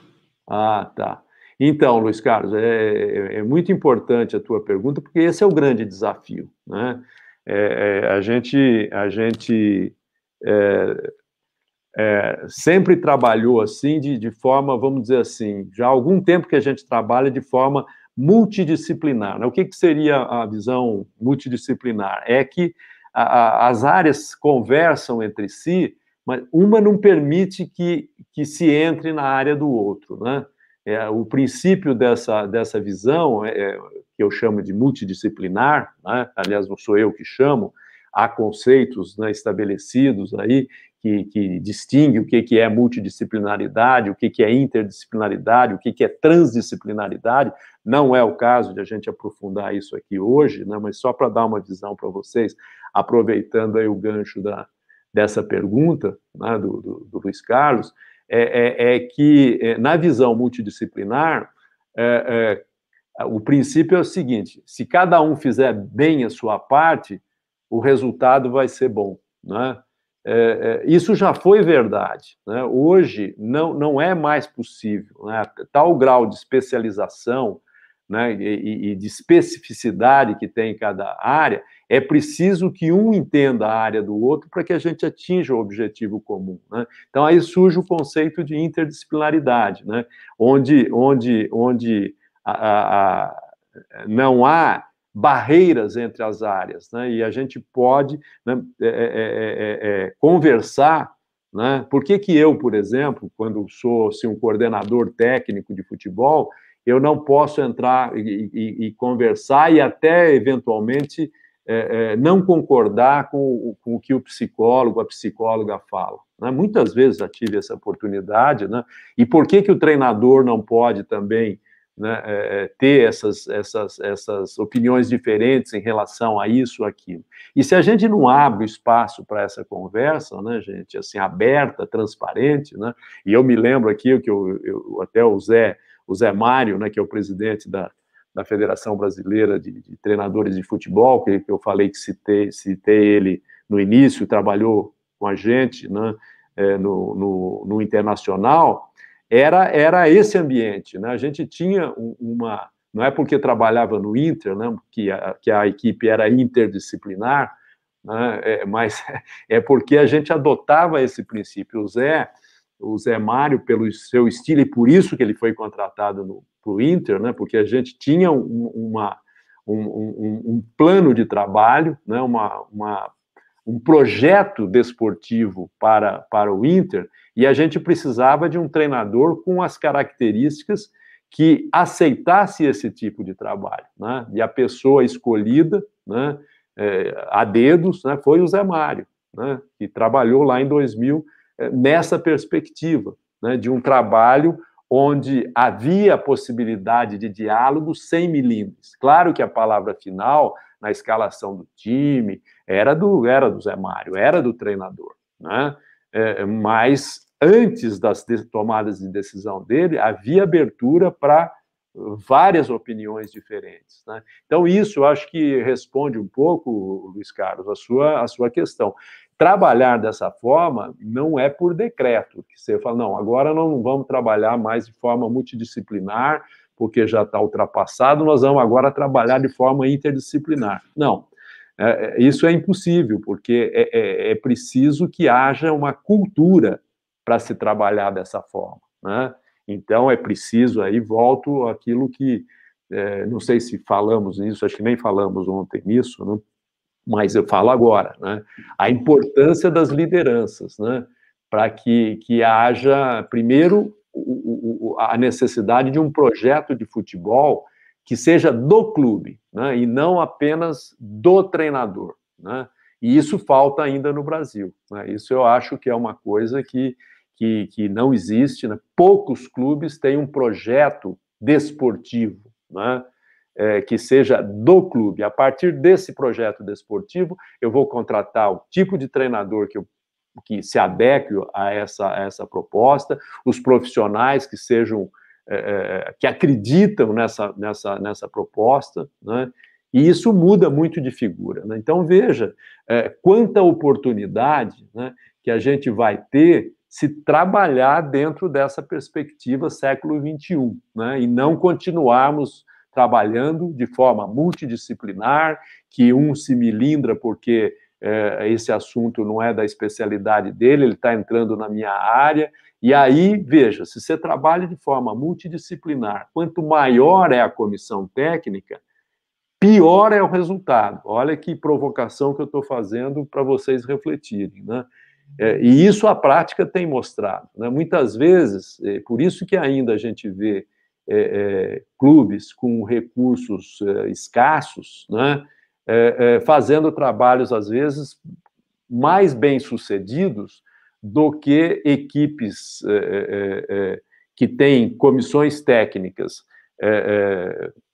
S2: Ah, tá. Então, Luiz Carlos, é, é, é, muito importante a tua pergunta, porque esse é o grande desafio. Né? É, é a gente, a gente é, é, sempre trabalhou assim, de, de forma, vamos dizer assim, já há algum tempo que a gente trabalha de forma multidisciplinar. Né? O que, que seria a visão multidisciplinar? É que a, a, as áreas conversam entre si, mas uma não permite que, que se entre na área do outro. Né? É, o princípio dessa, dessa visão, é, é, que eu chamo de multidisciplinar, né? aliás, não sou eu que chamo, há conceitos né, estabelecidos aí que, que distingue o que, que é multidisciplinaridade, o que, que é interdisciplinaridade, o que, que é transdisciplinaridade. Não é o caso de a gente aprofundar isso aqui hoje, né, mas só para dar uma visão para vocês, aproveitando aí o gancho da, dessa pergunta né, do, do, do, Luiz Carlos, é, é, é que é, na visão multidisciplinar, é, é, o princípio é o seguinte: se cada um fizer bem a sua parte, o resultado vai ser bom. Né? É, é, isso já foi verdade. Né? Hoje não, não é mais possível. Né? Tal grau de especialização né, e, e, de especificidade que tem em cada área, é preciso que um entenda a área do outro para que a gente atinja o objetivo comum. Né? Então aí surge o conceito de interdisciplinaridade, né? onde, onde, onde a, a, a, não há barreiras entre as áreas, né? E a gente pode né, é, é, é, conversar, né? Por que, que eu, por exemplo, quando sou assim, um coordenador técnico de futebol, eu não posso entrar e, e, e conversar e até eventualmente não concordar com, com, o que o psicólogo, a psicóloga fala. Né? Muitas vezes já tive essa oportunidade, né? E por que que o treinador não pode também né, é, é, ter essas, essas, essas opiniões diferentes em relação a isso, aquilo. E se a gente não abre espaço para essa conversa, né, gente, assim, aberta, transparente, né, e eu me lembro aqui que eu, eu, até o Zé, o Zé Mário, né, que é o presidente da, da Federação Brasileira de, de Treinadores de Futebol, que, que, eu falei que citei, citei ele no início, trabalhou com a gente né, é, no, no, no Internacional, era, era esse ambiente. Né? A gente tinha uma. Não é porque trabalhava no Inter, né, que, a, que a equipe era interdisciplinar, né, é, mas é porque a gente adotava esse princípio. O Zé, o Zé Mário, pelo seu estilo, e por isso que ele foi contratado para o Inter, né, porque a gente tinha um, uma, um, um, um, plano de trabalho, né, uma, uma um projeto desportivo para, para o Inter e a gente precisava de um treinador com as características que aceitasse esse tipo de trabalho. Né? E a pessoa escolhida, né, é, a dedos, né, foi o Zé Mário, né, que trabalhou lá em 2000 é, nessa perspectiva né, de um trabalho onde havia possibilidade de diálogo sem milímetros. Claro que a palavra final na escalação do time era do era do Zé Mário, era do treinador, né? É, mas antes das tomadas de decisão dele havia abertura para várias opiniões diferentes. Né? Então isso eu acho que responde um pouco, Luiz Carlos, a sua a sua questão trabalhar dessa forma não é por decreto, que você fala, não, agora não vamos trabalhar mais de forma multidisciplinar, porque já está ultrapassado, nós vamos agora trabalhar de forma interdisciplinar. Não, é, é isso é impossível, porque é, é, é preciso que haja uma cultura para se trabalhar dessa forma, né? Então é preciso, aí volto àquilo que, é, não sei se falamos nisso, acho que nem falamos ontem nisso, né? Mas eu falo agora, né? A importância das lideranças, né? Para que, que haja, primeiro, o, o, a necessidade de um projeto de futebol que seja do clube, né? E não apenas do treinador, né? E isso falta ainda no Brasil. Né? Isso eu acho que é uma coisa que, que, que não existe. Né? Poucos clubes têm um projeto desportivo, né? É, que seja do clube. A partir desse projeto desportivo, eu vou contratar o tipo de treinador que, eu, que se adeque a essa, a essa proposta, os profissionais que sejam é, é, que acreditam nessa, nessa, nessa proposta, né? E isso muda muito de figura. Né? Então, veja é, quanta oportunidade né, que a gente vai ter se trabalhar dentro dessa perspectiva século XXI, né? e não continuarmos trabalhando de forma multidisciplinar, que um se milindra porque é, esse assunto não é da especialidade dele, ele está entrando na minha área. E aí, veja, se você trabalha de forma multidisciplinar, quanto maior é a comissão técnica, pior é o resultado. Olha que provocação que eu estou fazendo para vocês refletirem, né? É, e isso a prática tem mostrado. Né? Muitas vezes, é, por isso que ainda a gente vê é, é, clubes com recursos é, escassos, né, é, fazendo trabalhos, às vezes, mais bem sucedidos do que equipes que têm comissões técnicas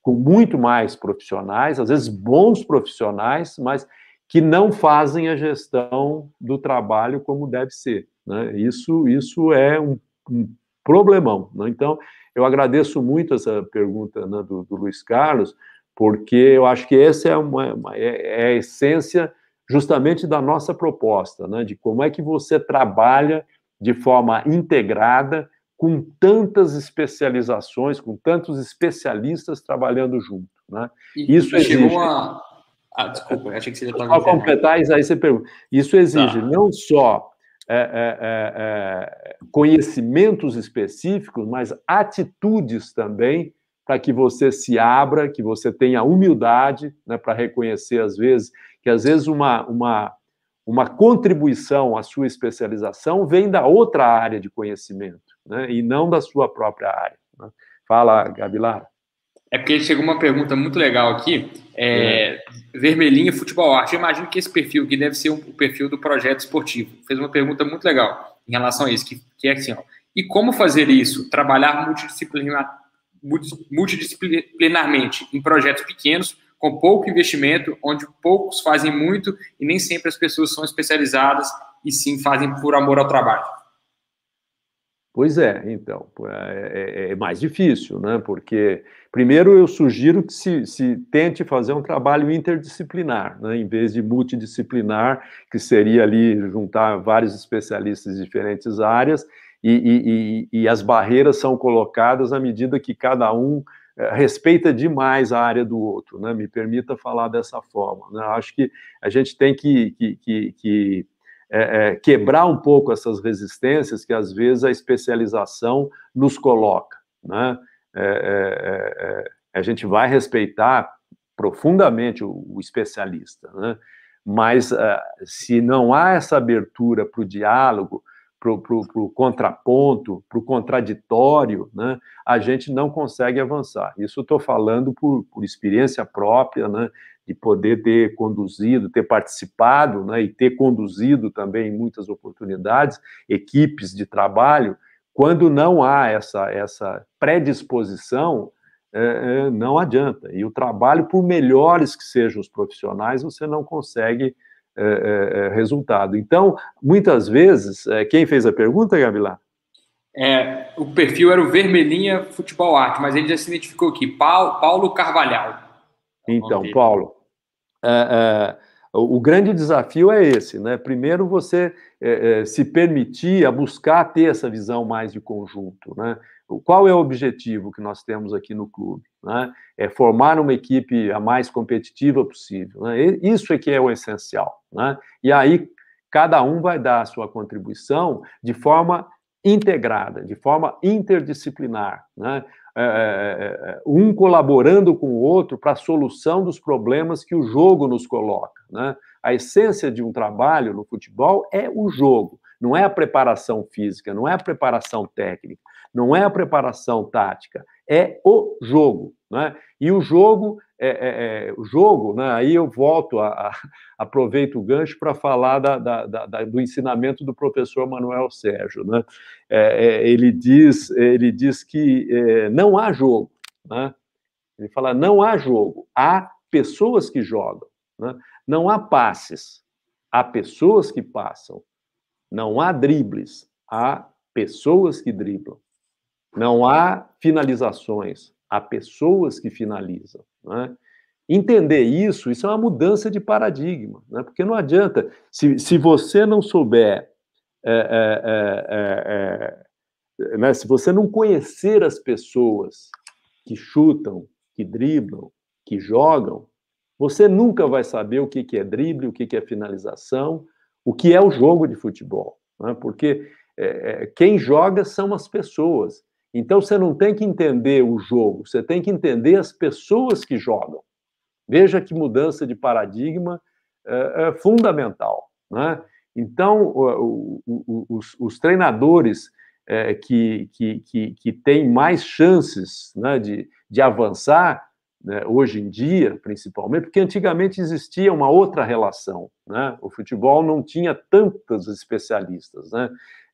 S2: com muito mais profissionais, às vezes bons profissionais, mas que não fazem a gestão do trabalho como deve ser. Né? Isso, isso é um, um problemão. Né? Então, eu agradeço muito essa pergunta né, do, do, Luiz Carlos, porque eu acho que essa é, uma, uma, é, é a essência justamente da nossa proposta, né, de como é que você trabalha de forma integrada com tantas especializações, com tantos especialistas trabalhando junto. Né?
S1: E isso exige... Uma... Ah, desculpa, achei que você já estava...
S2: Só completar, aí você pergunta. Isso exige tá. não só é, é, é, é, conhecimentos específicos, mas atitudes também para que você se abra, que você tenha humildade né, para reconhecer, às vezes, que às vezes uma, uma, uma contribuição à sua especialização vem da outra área de conhecimento, né, e não da sua própria área. Né? Fala, Gabilar.
S1: É porque chegou uma pergunta muito legal aqui. É, é. Vermelhinha Futebol Arte. Eu imagino que esse perfil aqui deve ser um, o perfil do projeto esportivo. Fez uma pergunta muito legal em relação a isso, que, que é assim, ó, e como fazer isso? Trabalhar multidisciplinar, multidisciplinarmente em projetos pequenos, com pouco investimento, onde poucos fazem muito e nem sempre as pessoas são especializadas e sim fazem por amor ao trabalho.
S2: Pois é, então, é, é, é, mais difícil, né? Porque, primeiro, eu sugiro que se, se tente fazer um trabalho interdisciplinar, né? em vez de multidisciplinar, que seria ali juntar vários especialistas de diferentes áreas, e, e, e as barreiras são colocadas à medida que cada um é, respeita demais a área do outro, né? Me permita falar dessa forma. Né? Acho que a gente tem que, que, que, que é, é, quebrar um pouco essas resistências que às vezes a especialização nos coloca. Né? É, é, é a gente vai respeitar profundamente o, o especialista, né? Mas uh, se não há essa abertura para o diálogo, para o contraponto, para o contraditório, né, a gente não consegue avançar. Isso estou falando por, por, experiência própria, né, de poder ter conduzido, ter participado né, e ter conduzido também em muitas oportunidades equipes de trabalho. Quando não há essa, essa predisposição, é, é, não adianta. E o trabalho, por melhores que sejam os profissionais, você não consegue é, é, é resultado. Então, muitas vezes, é, quem fez a pergunta, Gavilá?
S1: É, o perfil era o Vermelhinha Futebol Arte, mas ele já se identificou aqui, Paulo, Paulo Carvalhal.
S2: Então, Paulo, o grande desafio é esse, né? Primeiro, você se permitir a buscar ter essa visão mais de conjunto, né? Qual é o objetivo que nós temos aqui no clube? Né? É formar uma equipe a mais competitiva possível. Né? Isso é que é o essencial. Né? E aí, cada um vai dar a sua contribuição de forma integrada, de forma interdisciplinar. Né? É, é, é um colaborando com o outro para a solução dos problemas que o jogo nos coloca. Né? A essência de um trabalho no futebol é o jogo, não é a preparação física, não é a preparação técnica não é a preparação tática, é o jogo. Né? E o jogo, é, é, é o jogo, né? aí eu volto, a, a aproveito o gancho para falar da, da, da, do ensinamento do professor Manuel Sérgio. Né? É, é ele, diz, ele diz que é, não há jogo. Né? Ele fala: não há jogo, há pessoas que jogam. Né? Não há passes, há pessoas que passam. Não há dribles, há pessoas que driblam. Não há finalizações, há pessoas que finalizam. Né? Entender isso, isso é uma mudança de paradigma, né? porque não adianta, se, se você não souber, é, é, é, né? se você não conhecer as pessoas que chutam, que driblam, que jogam, você nunca vai saber o que, é drible, o que, que é finalização, o que é o jogo de futebol. Né? Porque quem joga são as pessoas. Então você não tem que entender o jogo, você tem que entender as pessoas que jogam. Veja que mudança de paradigma é, é fundamental. Né? Então, o, o, os, os, treinadores é, que, que, que, que, têm mais chances né, de, de avançar, né, hoje em dia, principalmente, porque antigamente existia uma outra relação. Né? O futebol não tinha tantos especialistas. Né?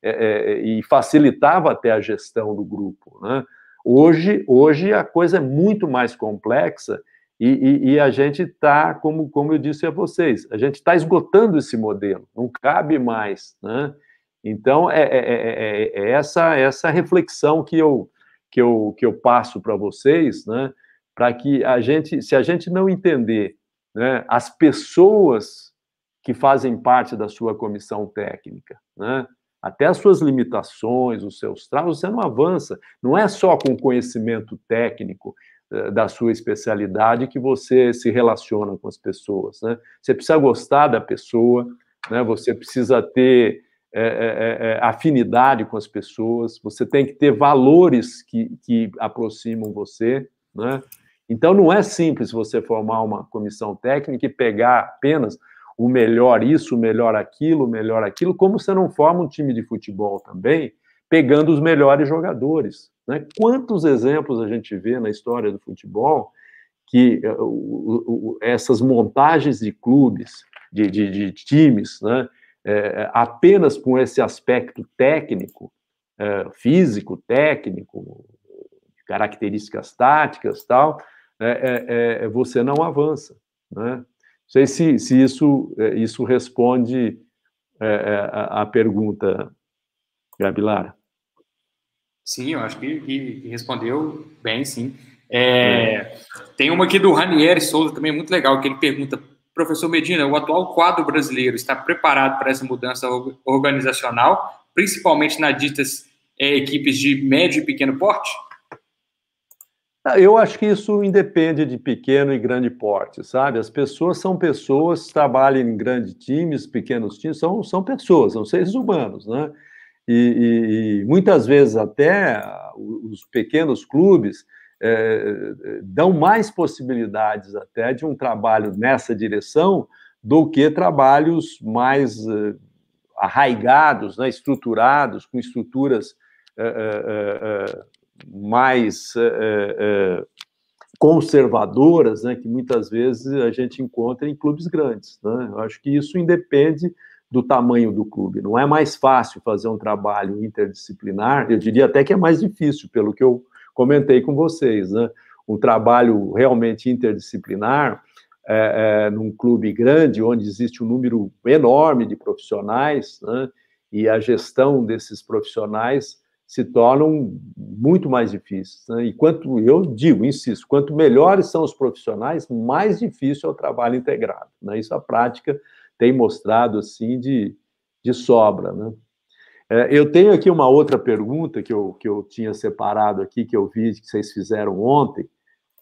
S2: É, é, e facilitava até a gestão do grupo. Né? Hoje, hoje a coisa é muito mais complexa e, e, e a gente está, como, como eu disse a vocês, a gente está esgotando esse modelo, não cabe mais. Né? Então, é, é, é, essa, essa reflexão que eu, que eu, que eu passo para vocês, né? para que a gente, se a gente não entender né, as pessoas que fazem parte da sua comissão técnica, né, até as suas limitações, os seus traumas, você não avança. Não é só com conhecimento técnico eh, da sua especialidade que você se relaciona com as pessoas. Né? Você precisa gostar da pessoa, né? você precisa ter é, é, afinidade com as pessoas, você tem que ter valores que, que aproximam você. Né? Então, não é simples você formar uma comissão técnica e pegar apenas o melhor isso, o melhor aquilo, o melhor aquilo, como você não forma um time de futebol também, pegando os melhores jogadores. Né? Quantos exemplos a gente vê na história do futebol que uh, essas montagens de clubes, de, de, de times, né, é, apenas com esse aspecto técnico, é, físico, técnico, características táticas tal, é, é, você não avança. Né? Sei se, se isso, é, isso responde é, é, a, a pergunta, Gabilara.
S1: Sim, eu acho que, que respondeu bem, sim. É, tem uma aqui do Ranieri Souza, também muito legal, que ele pergunta, professor Medina, o atual quadro brasileiro está preparado para essa mudança organizacional, principalmente nas ditas é, equipes de médio e pequeno porte?
S2: Ah, eu acho que isso independe de pequeno e grande porte, sabe? As pessoas são pessoas, trabalham em grandes times, pequenos times, são, são pessoas, são seres humanos, né? E, e, e muitas vezes até os pequenos clubes é, dão mais possibilidades até de um trabalho nessa direção do que trabalhos mais uh, arraigados, né, estruturados, com estruturas uh, uh, mais conservadoras, né, que muitas vezes a gente encontra em clubes grandes. Né? Eu acho que isso independe do tamanho do clube. Não é mais fácil fazer um trabalho interdisciplinar, eu diria até que é mais difícil, pelo que eu comentei com vocês. Né? Um trabalho realmente interdisciplinar é, é, num clube grande, onde existe um número enorme de profissionais, né? e a gestão desses profissionais se tornam muito mais difíceis. Né? E quanto eu digo, insisto, quanto melhores são os profissionais, mais difícil é o trabalho integrado. Né? Isso a prática tem mostrado assim de, de sobra. Né? É, eu tenho aqui uma outra pergunta que eu, que eu tinha separado aqui, que eu vi que vocês fizeram ontem,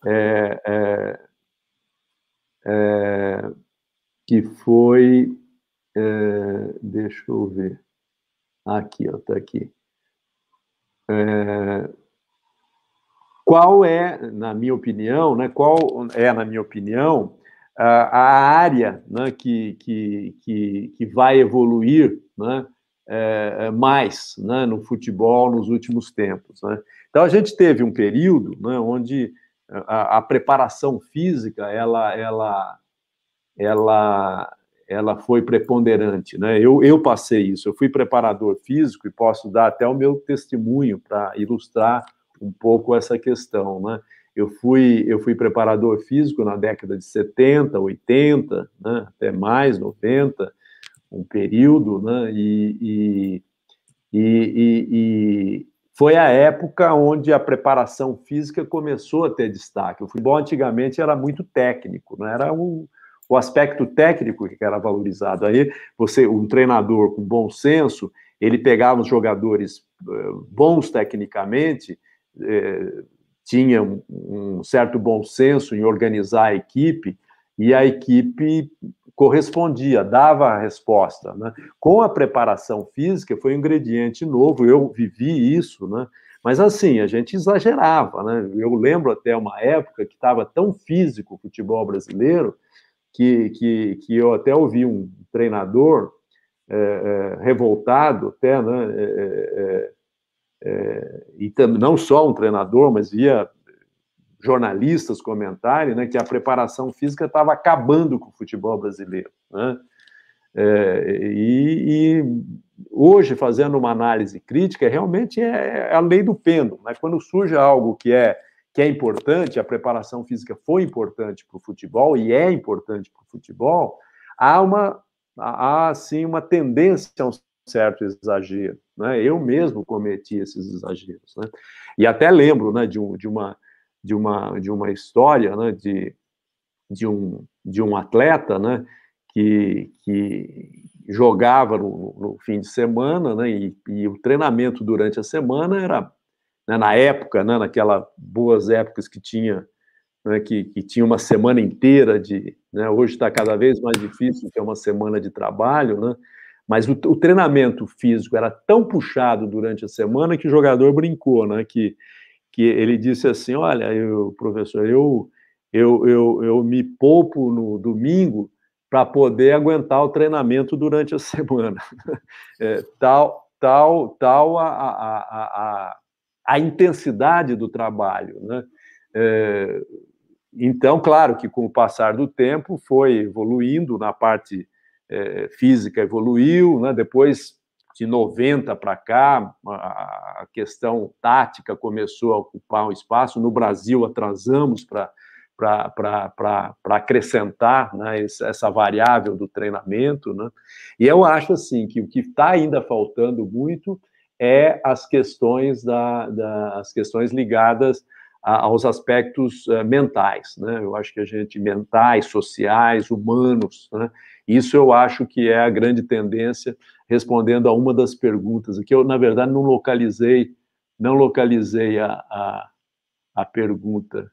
S2: é, é, é que foi. É, deixa eu ver. Aqui, está aqui. É, qual é, na minha opinião, né, qual é, na minha opinião, a, área né, que, que, que, que, vai evoluir né, é, é, mais né, no futebol nos últimos tempos. Né? Então, a gente teve um período né, onde a, a, preparação física ela, ela, ela, ela foi preponderante. Né? Eu, eu passei isso, eu fui preparador físico e posso dar até o meu testemunho para ilustrar um pouco essa questão. Né? Eu fui, eu fui preparador físico na década de 70, 80, né, até mais, 90, um período, né, e, e, e, e, foi a época onde a preparação física começou a ter destaque. O futebol antigamente era muito técnico, não né, era o, o aspecto técnico que era valorizado. Aí você, um treinador com bom senso, ele pegava os jogadores eh, bons tecnicamente, eh, tinha um, um certo bom senso em organizar a equipe e a equipe correspondia, dava a resposta. Né? Com a preparação física, foi um ingrediente novo, eu vivi isso, né? mas assim, a gente exagerava. Né? Eu lembro até uma época que estava tão físico o futebol brasileiro que, que, que eu até ouvi um treinador é, é, revoltado, até, né? É, é, é e não só um treinador, mas via jornalistas comentarem né, que a preparação física estava acabando com o futebol brasileiro. Né? É, e, e, hoje, fazendo uma análise crítica, realmente é, é a lei do pêndulo. Né? Quando surge algo que é, que é importante, a preparação física foi importante para o futebol e é importante para o futebol, há uma há assim uma tendência a um certo exagero. Né? Eu mesmo cometi esses exageros. Né? E até lembro né, de, um, de, uma, de, uma, de uma história né, de, de, um, de um atleta né, que, que jogava no, no fim de semana né, e, e, o treinamento durante a semana era, né, na época, né, naquelas boas épocas que tinha né, que, que, tinha uma semana inteira de. Né, hoje está cada vez mais difícil ter uma semana de trabalho, né, mas o, o, treinamento físico era tão puxado durante a semana que o jogador brincou, né? Que, que ele disse assim: Olha, eu, professor, eu, eu, eu, eu me poupo no domingo para poder aguentar o treinamento durante a semana. É, tal, tal, tal a, a, a, a, intensidade do trabalho, né? É, então, claro que com o passar do tempo foi evoluindo na parte é, física evoluiu, né? depois de 90 para cá, a questão tática começou a ocupar um espaço. No Brasil, atrasamos para para acrescentar né, essa variável do treinamento. Né? E eu acho assim que o que está ainda faltando muito é as questões, da, da as questões ligadas a, aos aspectos uh, mentais. Né? Eu acho que a gente, mentais, sociais, humanos, né? Isso eu acho que é a grande tendência, respondendo a uma das perguntas, que eu, na verdade, não localizei, não localizei a, a, a pergunta.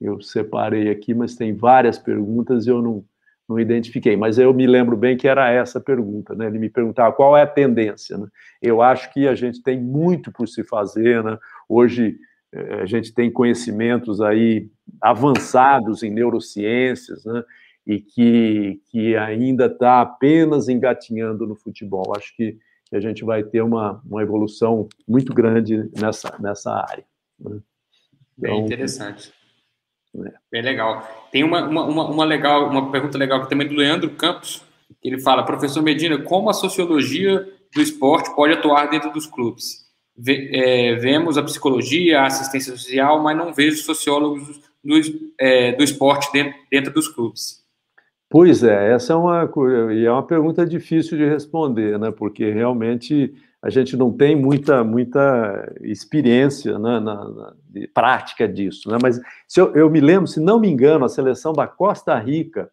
S2: Eu separei aqui, mas tem várias perguntas e eu não, não identifiquei. Mas eu me lembro bem que era essa pergunta, né? Ele me perguntava qual é a tendência. Né? Eu acho que a gente tem muito por se fazer, né? Hoje eh, a gente tem conhecimentos aí avançados em neurociências, né? e que, que ainda está apenas engatinhando no futebol. Acho que, a gente vai ter uma, uma evolução muito grande nessa, nessa área. Né?
S1: Bem então, interessante. É. Bem legal. Tem uma, uma, uma, legal, uma pergunta legal aqui também do Leandro Campos, que ele fala, professor Medina, como a sociologia do esporte pode atuar dentro dos clubes? é, vemos a psicologia, a assistência social, mas não vejo sociólogos do, é, do esporte dentro, dentro dos clubes.
S2: Pois é, essa é uma, é uma pergunta difícil de responder, né? Porque realmente a gente não tem muita, muita experiência né, na, na prática disso, né? Mas se eu, eu, me lembro, se não me engano, a seleção da Costa Rica,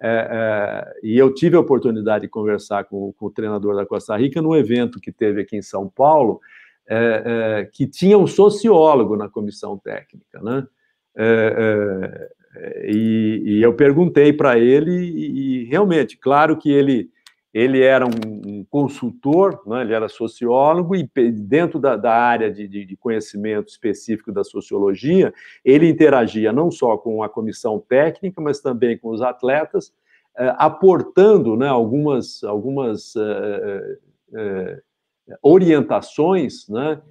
S2: é, é, e eu tive a oportunidade de conversar com, com, o treinador da Costa Rica no evento que teve aqui em São Paulo, é, é, que tinha um sociólogo na comissão técnica, né? É, é, e, e, eu perguntei para ele e, e, realmente, claro que ele ele era um, um consultor, né? ele era sociólogo e dentro da, da área de, de, conhecimento específico da sociologia, ele interagia não só com a comissão técnica, mas também com os atletas, eh, aportando né, algumas, algumas eh, eh, orientações, né,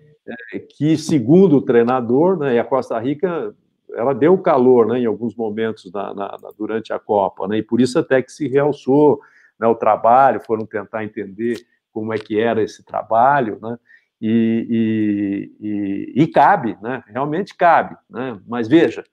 S2: é, que, segundo o treinador, né, e a Costa Rica, ela deu calor, né, em alguns momentos na, na, durante a Copa, né, e por isso até que se realçou né, o trabalho, foram tentar entender como é que era esse trabalho, né, e, e, e, e cabe, né, realmente cabe, né, mas veja,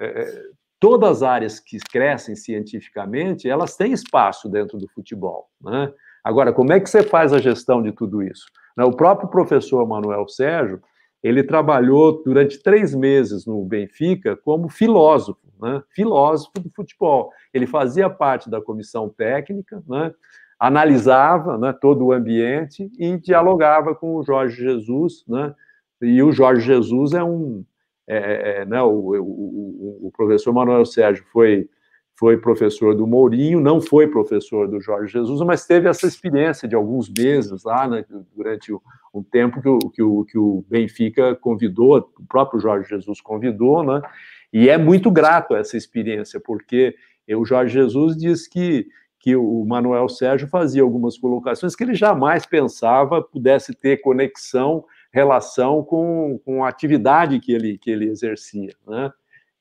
S2: é, todas as áreas que crescem cientificamente, elas têm espaço dentro do futebol, né, Agora, como é que você faz a gestão de tudo isso? Né, o próprio professor Manuel Sérgio, ele trabalhou durante três meses no Benfica como filósofo, né? filósofo do futebol. Ele fazia parte da comissão técnica, né? analisava né, todo o ambiente e dialogava com o Jorge Jesus, né? e o Jorge Jesus é um... É, é, é né, o, o, o, professor Manuel Sérgio foi foi professor do Mourinho, não foi professor do Jorge Jesus, mas teve essa experiência de alguns meses lá, né, durante um tempo que o, que, o, que o Benfica convidou, o próprio Jorge Jesus convidou, né, e é muito grato essa experiência, porque o Jorge Jesus diz que, que o Manuel Sérgio fazia algumas colocações que ele jamais pensava pudesse ter conexão, relação com, com a atividade que ele, que ele exercia, né,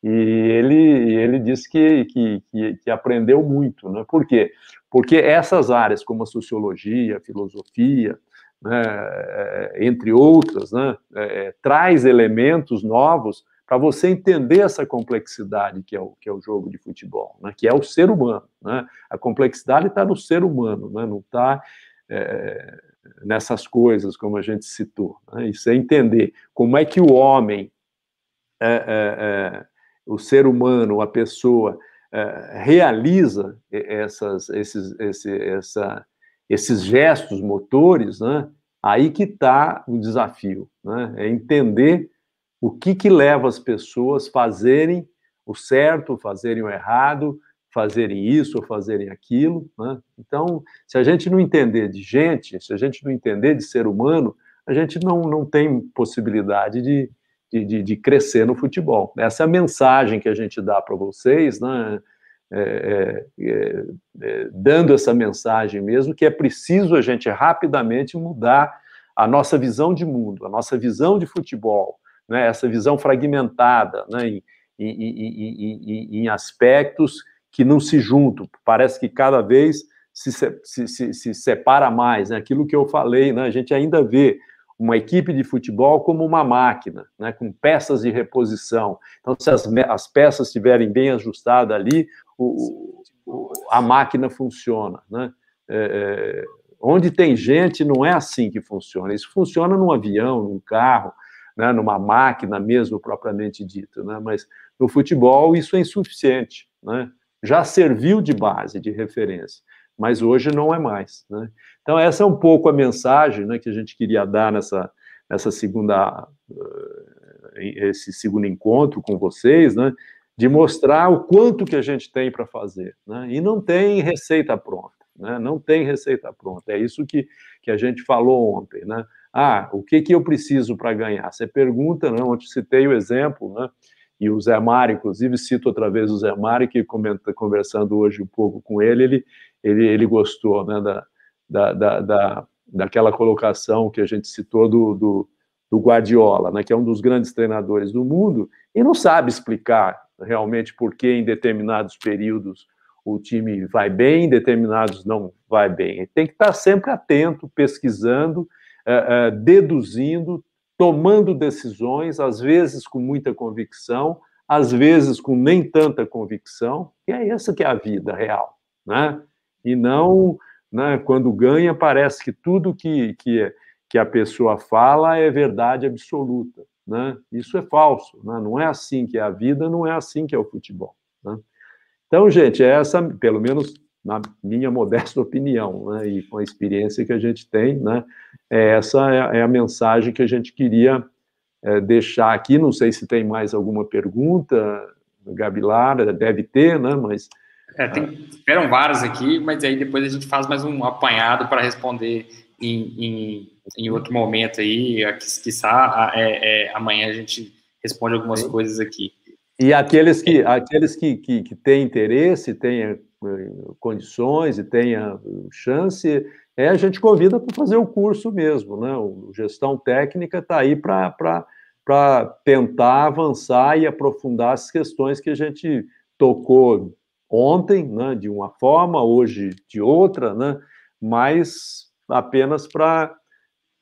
S2: e ele, ele disse que, que, que, que, aprendeu muito. Né? Por quê? Porque essas áreas, como a sociologia, a filosofia, né, é, entre outras, né, é, traz elementos novos para você entender essa complexidade que é o, que é o jogo de futebol, né, que é o ser humano. Né? A complexidade está no ser humano, né, não está é, nessas coisas, como a gente citou. Né? Isso é entender como é que o homem é, é, é o ser humano, a pessoa, uh, realiza essas, esses, esse, essa, esses gestos motores, né? aí que está o desafio, né? é entender o que, que leva as pessoas a fazerem o certo, fazerem o errado, fazerem isso ou fazerem aquilo. Né? Então, se a gente não entender de gente, se a gente não entender de ser humano, a gente não, não tem possibilidade de, de, de, de, crescer no futebol. Essa é a mensagem que a gente dá para vocês, né? É, é, é, é, dando essa mensagem mesmo, que é preciso a gente rapidamente mudar a nossa visão de mundo, a nossa visão de futebol, né? essa visão fragmentada né? em, em, em, em, aspectos que não se juntam. Parece que cada vez se, se, se, se separa mais. Né? Aquilo que eu falei, né? a gente ainda vê uma equipe de futebol como uma máquina, né, com peças de reposição. Então, se as, as peças estiverem bem ajustadas ali, o, o, a máquina funciona. Né? É, é, onde tem gente, não é assim que funciona. Isso funciona num avião, num carro, né, numa máquina mesmo, propriamente dita. Né? Mas no futebol, isso é insuficiente. Né? Já serviu de base, de referência mas hoje não é mais. Né? Então, essa é um pouco a mensagem né, que a gente queria dar nessa, nessa segunda, uh, esse segundo encontro com vocês, né, de mostrar o quanto que a gente tem para fazer. Né? E não tem receita pronta. Né? Não tem receita pronta. É isso que, que a gente falou ontem. Né? Ah, o que, que eu preciso para ganhar? Você pergunta, né, citei o exemplo, né, e o Zé Mário, inclusive, cito outra vez o Zé Mário, que comenta, conversando hoje um pouco com ele, ele, ele, ele gostou né, da, da, da, da, daquela colocação que a gente citou do, do, do Guardiola, né, que é um dos grandes treinadores do mundo, e não sabe explicar realmente por que em determinados períodos o time vai bem, em determinados não vai bem. Ele tem que estar sempre atento, pesquisando, uh, uh, deduzindo, tomando decisões, às vezes com muita convicção, às vezes com nem tanta convicção, e é essa que é a vida real, né? E não, né, quando ganha, parece que tudo que, que, que a pessoa fala é verdade absoluta, né? Isso é falso, né? não é assim que é a vida, não é assim que é o futebol, né? Então, gente, é essa, pelo menos na minha modesta opinião, né, e com a experiência que a gente tem, né, é, essa é, é, a mensagem que a gente queria é, deixar aqui. Não sei se tem mais alguma pergunta, Gabilar, deve ter, né, mas...
S1: É, tem, esperam várias aqui, mas aí depois a gente faz mais um apanhado para responder em, em, em, outro momento aí, quiçá é, é, amanhã a gente responde algumas coisas aqui.
S2: E aqueles que, aqueles que, que, que têm interesse, têm condições e tenha chance, é, a gente convida para fazer o curso mesmo, né? O gestão técnica está aí para tentar avançar e aprofundar as questões que a gente tocou ontem, né, de uma forma, hoje de outra, né, mas apenas para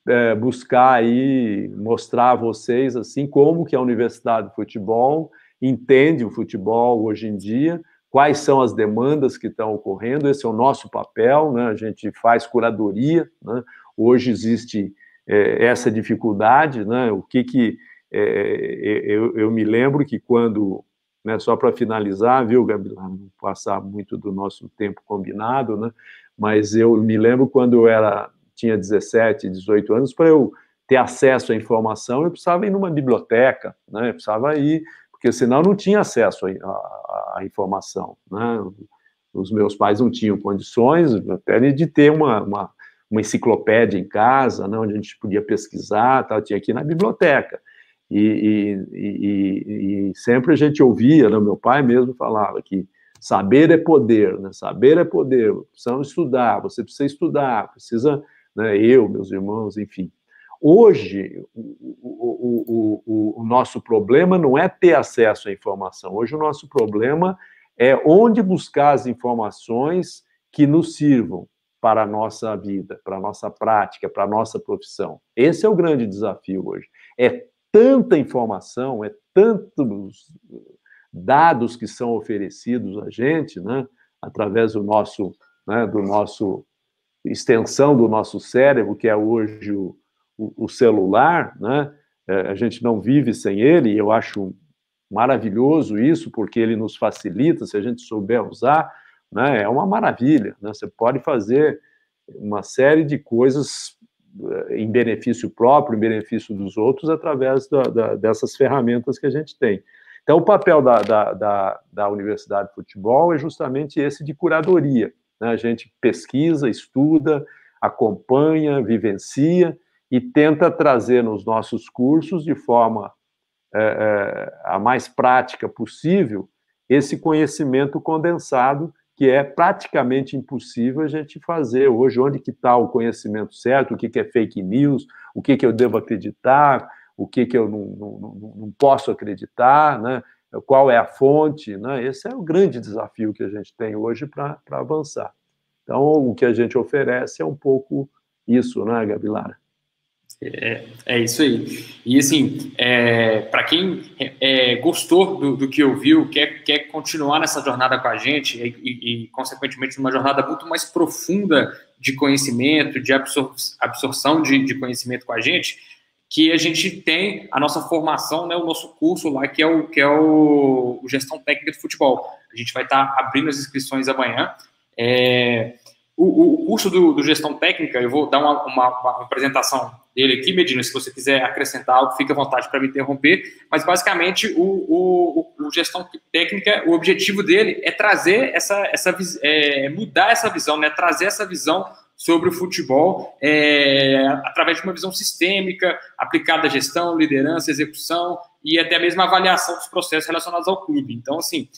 S2: é, buscar aí mostrar a vocês assim como que a Universidade de Futebol entende o futebol hoje em dia, quais são as demandas que estão ocorrendo, esse é o nosso papel, né? a gente faz curadoria, né? hoje existe é, essa dificuldade, né? o que que, é, é eu, eu, me lembro que quando, né, só para finalizar, viu, Gabriel, não passar muito do nosso tempo combinado, né, mas eu me lembro quando eu era, tinha 17, 18 anos, para eu ter acesso à informação, eu precisava ir numa biblioteca, né, eu precisava ir porque senão não tinha acesso à informação. Né? Os meus pais não tinham condições até de ter uma, uma, uma enciclopédia em casa, né, onde a gente podia pesquisar, tal, tinha aqui na biblioteca. E, e, e, e sempre a gente ouvia, né, meu pai mesmo falava que saber é poder, né, saber é poder, precisamos estudar, você precisa estudar, precisa, né, eu, meus irmãos, enfim. Hoje, o, o, o, o, nosso problema não é ter acesso à informação, hoje o nosso problema é onde buscar as informações que nos sirvam para a nossa vida, para a nossa prática, para a nossa profissão. Esse é o grande desafio hoje. É tanta informação, é tantos dados que são oferecidos a gente, né, através do nosso, né, do nosso extensão do nosso cérebro, que é hoje o, o, celular, né? É, a gente não vive sem ele, e eu acho maravilhoso isso, porque ele nos facilita, se a gente souber usar, né? É uma maravilha, né? Você pode fazer uma série de coisas em benefício próprio, em benefício dos outros, através da, da, dessas ferramentas que a gente tem. Então, o papel da, da, da, Universidade de Futebol é justamente esse de curadoria. Né? A gente pesquisa, estuda, acompanha, vivencia, e tenta trazer nos nossos cursos, de forma é, é, a mais prática possível, esse conhecimento condensado, que é praticamente impossível a gente fazer hoje. Onde que está o conhecimento certo, o que, que é fake news, o que, que eu devo acreditar, o que, que eu não, não, não posso acreditar, né? qual é a fonte. Né? Esse é o grande desafio que a gente tem hoje para avançar. Então, o que a gente oferece é um pouco isso, né, Gabilara?
S1: É, é isso aí. E assim, é, para quem é, gostou do, do, que ouviu, quer, quer continuar nessa jornada com a gente e, e, e consequentemente, numa jornada muito mais profunda de conhecimento, de absor absorção de, de, conhecimento com a gente, que a gente tem a nossa formação, né, o nosso curso lá, que é o, que é o, o Gestão Técnica de Futebol. A gente vai estar tá abrindo as inscrições amanhã. É, o, o, curso do, do, Gestão Técnica, eu vou dar uma, uma, uma apresentação dele aqui, Medina, se você quiser acrescentar algo, fica à vontade para me interromper, mas basicamente o, o, o, gestão técnica, o objetivo dele é trazer essa, essa é, mudar essa visão, né, trazer essa visão sobre o futebol é, através de uma visão sistêmica, aplicada à gestão, liderança, execução, e até mesmo avaliação dos processos relacionados ao clube. Então, assim,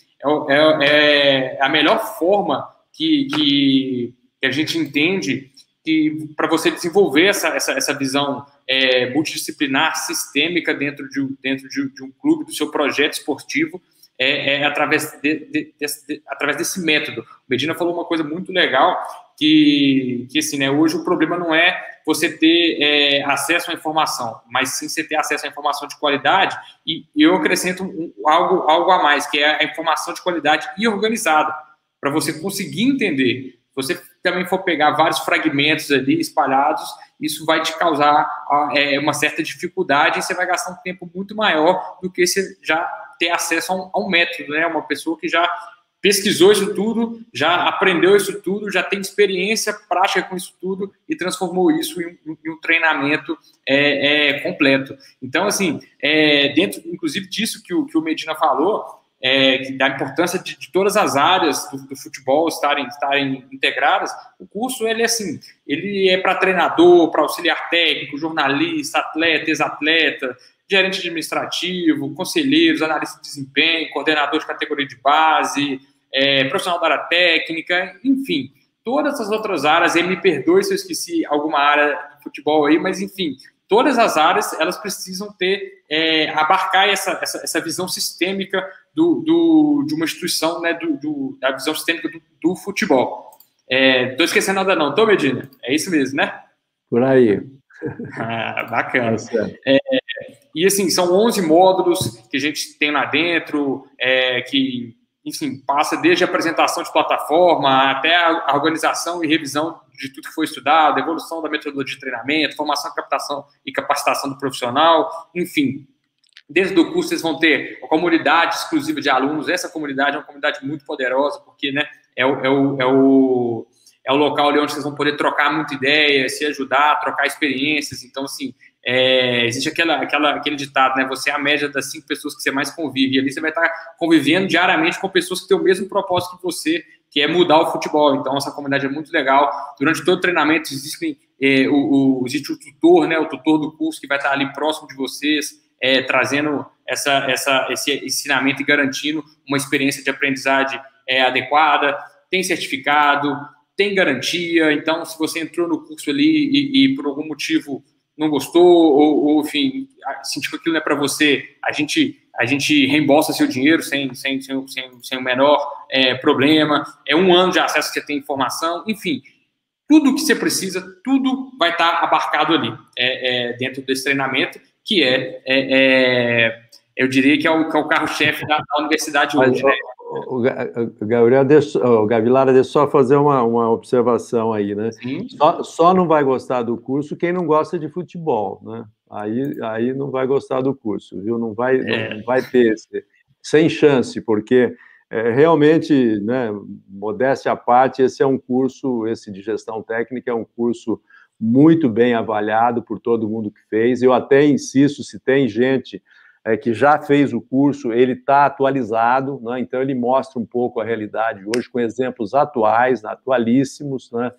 S1: é, é, é a melhor forma que, que, que, a gente entende que para você desenvolver essa, essa, essa visão é, multidisciplinar, sistêmica dentro, de, dentro de, de um clube, do seu projeto esportivo, é, é através, de, de, de, através desse método. O Medina falou uma coisa muito legal, que, que assim, né, hoje o problema não é você ter é, acesso à informação, mas sim você ter acesso à informação de qualidade, e, eu acrescento um, algo, algo a mais, que é a informação de qualidade e organizada, para você conseguir entender. Você também for pegar vários fragmentos ali espalhados, isso vai te causar é, uma certa dificuldade e você vai gastar um tempo muito maior do que você já ter acesso a um, a um método, né? Uma pessoa que já pesquisou isso tudo, já aprendeu isso tudo, já tem experiência prática com isso tudo e transformou isso em, em um treinamento é, é, completo. Então, assim, é, dentro, inclusive, disso que o, que o Medina falou, é, da importância de, de, todas as áreas do, do, futebol estarem, estarem integradas, o curso, ele, assim, ele é para treinador, para auxiliar técnico, jornalista, atleta, ex-atleta, gerente administrativo, conselheiros, analista de desempenho, coordenador de categoria de base, é, profissional da área técnica, enfim, todas as outras áreas, e me perdoe se eu esqueci alguma área de futebol aí, mas enfim, todas as áreas, elas precisam ter, é, abarcar essa, essa, essa, visão sistêmica do, do, de uma instituição, né, do, do da visão sistêmica do, do futebol. Estou é, esquecendo nada não, tô, Medina? É isso mesmo, né?
S2: Por aí.
S1: Ah, bacana. É, e assim, são 11 módulos que a gente tem lá dentro, é, que, enfim, passa desde a apresentação de plataforma até a organização e revisão de tudo que foi estudado, evolução da metodologia de treinamento, formação, captação e capacitação do profissional, enfim. Desde o curso vocês vão ter a comunidade exclusiva de alunos. Essa comunidade é uma comunidade muito poderosa, porque né, é, o, é, o, é o é o local ali onde vocês vão poder trocar muita ideia, se ajudar, trocar experiências. Então, assim, é, existe aquela, aquela, aquele ditado, né? Você é a média das cinco pessoas que você mais convive. E ali você vai estar convivendo diariamente com pessoas que têm o mesmo propósito que você, que é mudar o futebol. Então, essa comunidade é muito legal. Durante todo o treinamento, existe, é, o, o, existe o tutor, né? O tutor do curso que vai estar ali próximo de vocês, é, trazendo essa, essa, esse ensinamento e garantindo uma experiência de aprendizagem é, adequada. Tem certificado, tem garantia. Então, se você entrou no curso ali e, e por algum motivo não gostou ou, ou enfim, sentiu que aquilo não é para você, a gente a gente reembolsa seu dinheiro sem, sem, sem, sem, o menor é, problema. É um ano de acesso que você tem informação, enfim. Tudo que você precisa, tudo vai estar abarcado ali, é, é, dentro desse treinamento, que é, é, é eu diria que é o, o carro-chefe da, da, universidade hoje. Né?
S2: O, Gabriel, deixa, o Gavilara, deixa só fazer uma, uma observação aí, né? Só, só, não vai gostar do curso quem não gosta de futebol, né? Aí, aí não vai gostar do curso, viu? Não vai, é. não vai ter, esse, sem chance, porque é, realmente, né, modéstia à parte, esse é um curso, esse de gestão técnica é um curso muito bem avaliado por todo mundo que fez. Eu até insisto, se tem gente é, que já fez o curso, ele está atualizado, né? então ele mostra um pouco a realidade hoje com exemplos atuais, atualíssimos, né?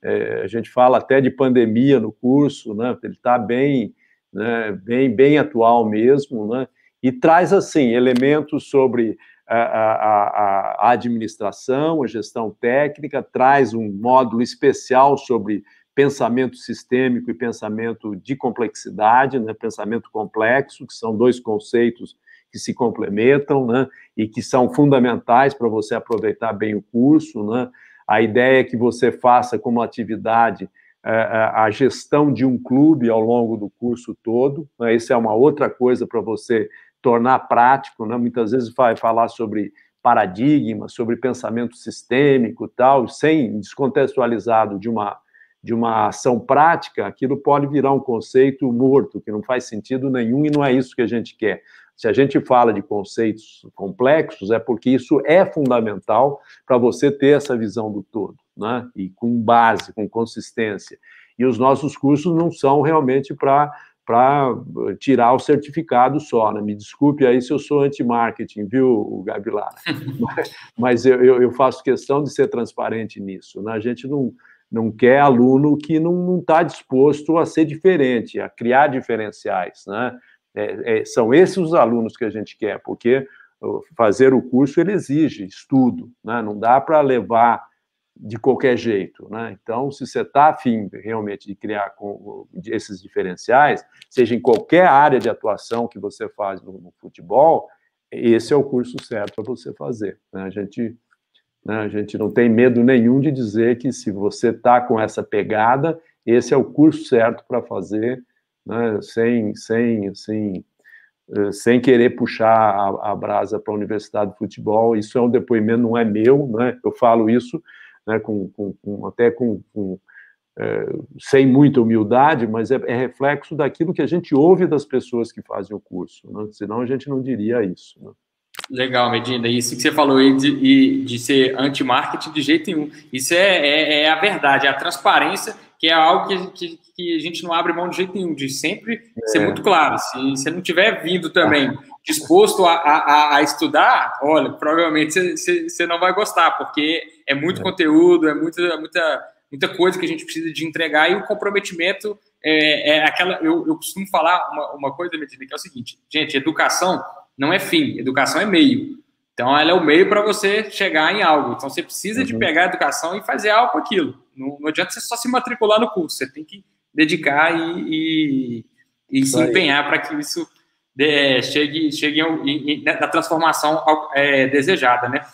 S2: É, a gente fala até de pandemia no curso, né? Ele está bem, né? bem, bem atual mesmo, né? E traz assim elementos sobre a, a, a administração, a gestão técnica, traz um módulo especial sobre pensamento sistêmico e pensamento de complexidade, né, pensamento complexo, que são dois conceitos que se complementam, né, e que são fundamentais para você aproveitar bem o curso, né. A ideia é que você faça como atividade é, é a gestão de um clube ao longo do curso todo, né, isso é uma outra coisa para você tornar prático, né, muitas vezes vai falar sobre paradigma, sobre pensamento sistêmico tal, sem descontextualizado de uma de uma ação prática, aquilo pode virar um conceito morto, que não faz sentido nenhum e não é isso que a gente quer. Se a gente fala de conceitos complexos, é porque isso é fundamental para você ter essa visão do todo, né? E com base, com consistência. E os nossos cursos não são realmente para para tirar o certificado só, né? Me desculpe aí se eu sou anti-marketing, viu, Gabriela? mas, mas eu, eu, faço questão de ser transparente nisso, né? A gente não, não quer aluno que não está disposto a ser diferente, a criar diferenciais, né? É, é, são esses os alunos que a gente quer, porque fazer o curso ele exige estudo, né? não dá para levar de qualquer jeito. Né? Então, se você está afim realmente de criar esses diferenciais, seja em qualquer área de atuação que você faz no, no futebol, esse é o curso certo para você fazer. Né? A, gente, né, a gente não tem medo nenhum de dizer que se você está com essa pegada, esse é o curso certo para fazer, né? sem, sem, assim, eh, sem querer puxar a, a brasa para a Universidade de Futebol. Isso é um depoimento, não é meu, né? eu falo isso né, com, com, com até com, com é, sem muita humildade, mas é, é, reflexo daquilo que a gente ouve das pessoas que fazem o curso, né? senão a gente não diria isso. Né?
S1: Legal, Medina. Isso que você falou aí de, de ser anti-marketing de jeito nenhum. Isso é, é, é, a verdade, é a transparência, que é algo que, que, que, a gente não abre mão de jeito nenhum, de sempre ser é. muito claro. Se você não tiver vindo também disposto a, a, a estudar, olha, provavelmente você, você, não vai gostar, porque é muito é. conteúdo, é muita, muita, muita coisa que a gente precisa de entregar e o comprometimento é, é aquela. Eu, eu costumo falar uma, uma coisa, Medina, que é o seguinte: gente, educação não é fim, educação é meio. Então, ela é o meio para você chegar em algo. Então, você precisa uhum. de pegar a educação e fazer algo com aquilo. Não, não, adianta você só se matricular no curso, você tem que dedicar e, e, e se empenhar para que isso é, chegue, chegue na transformação é, desejada, né?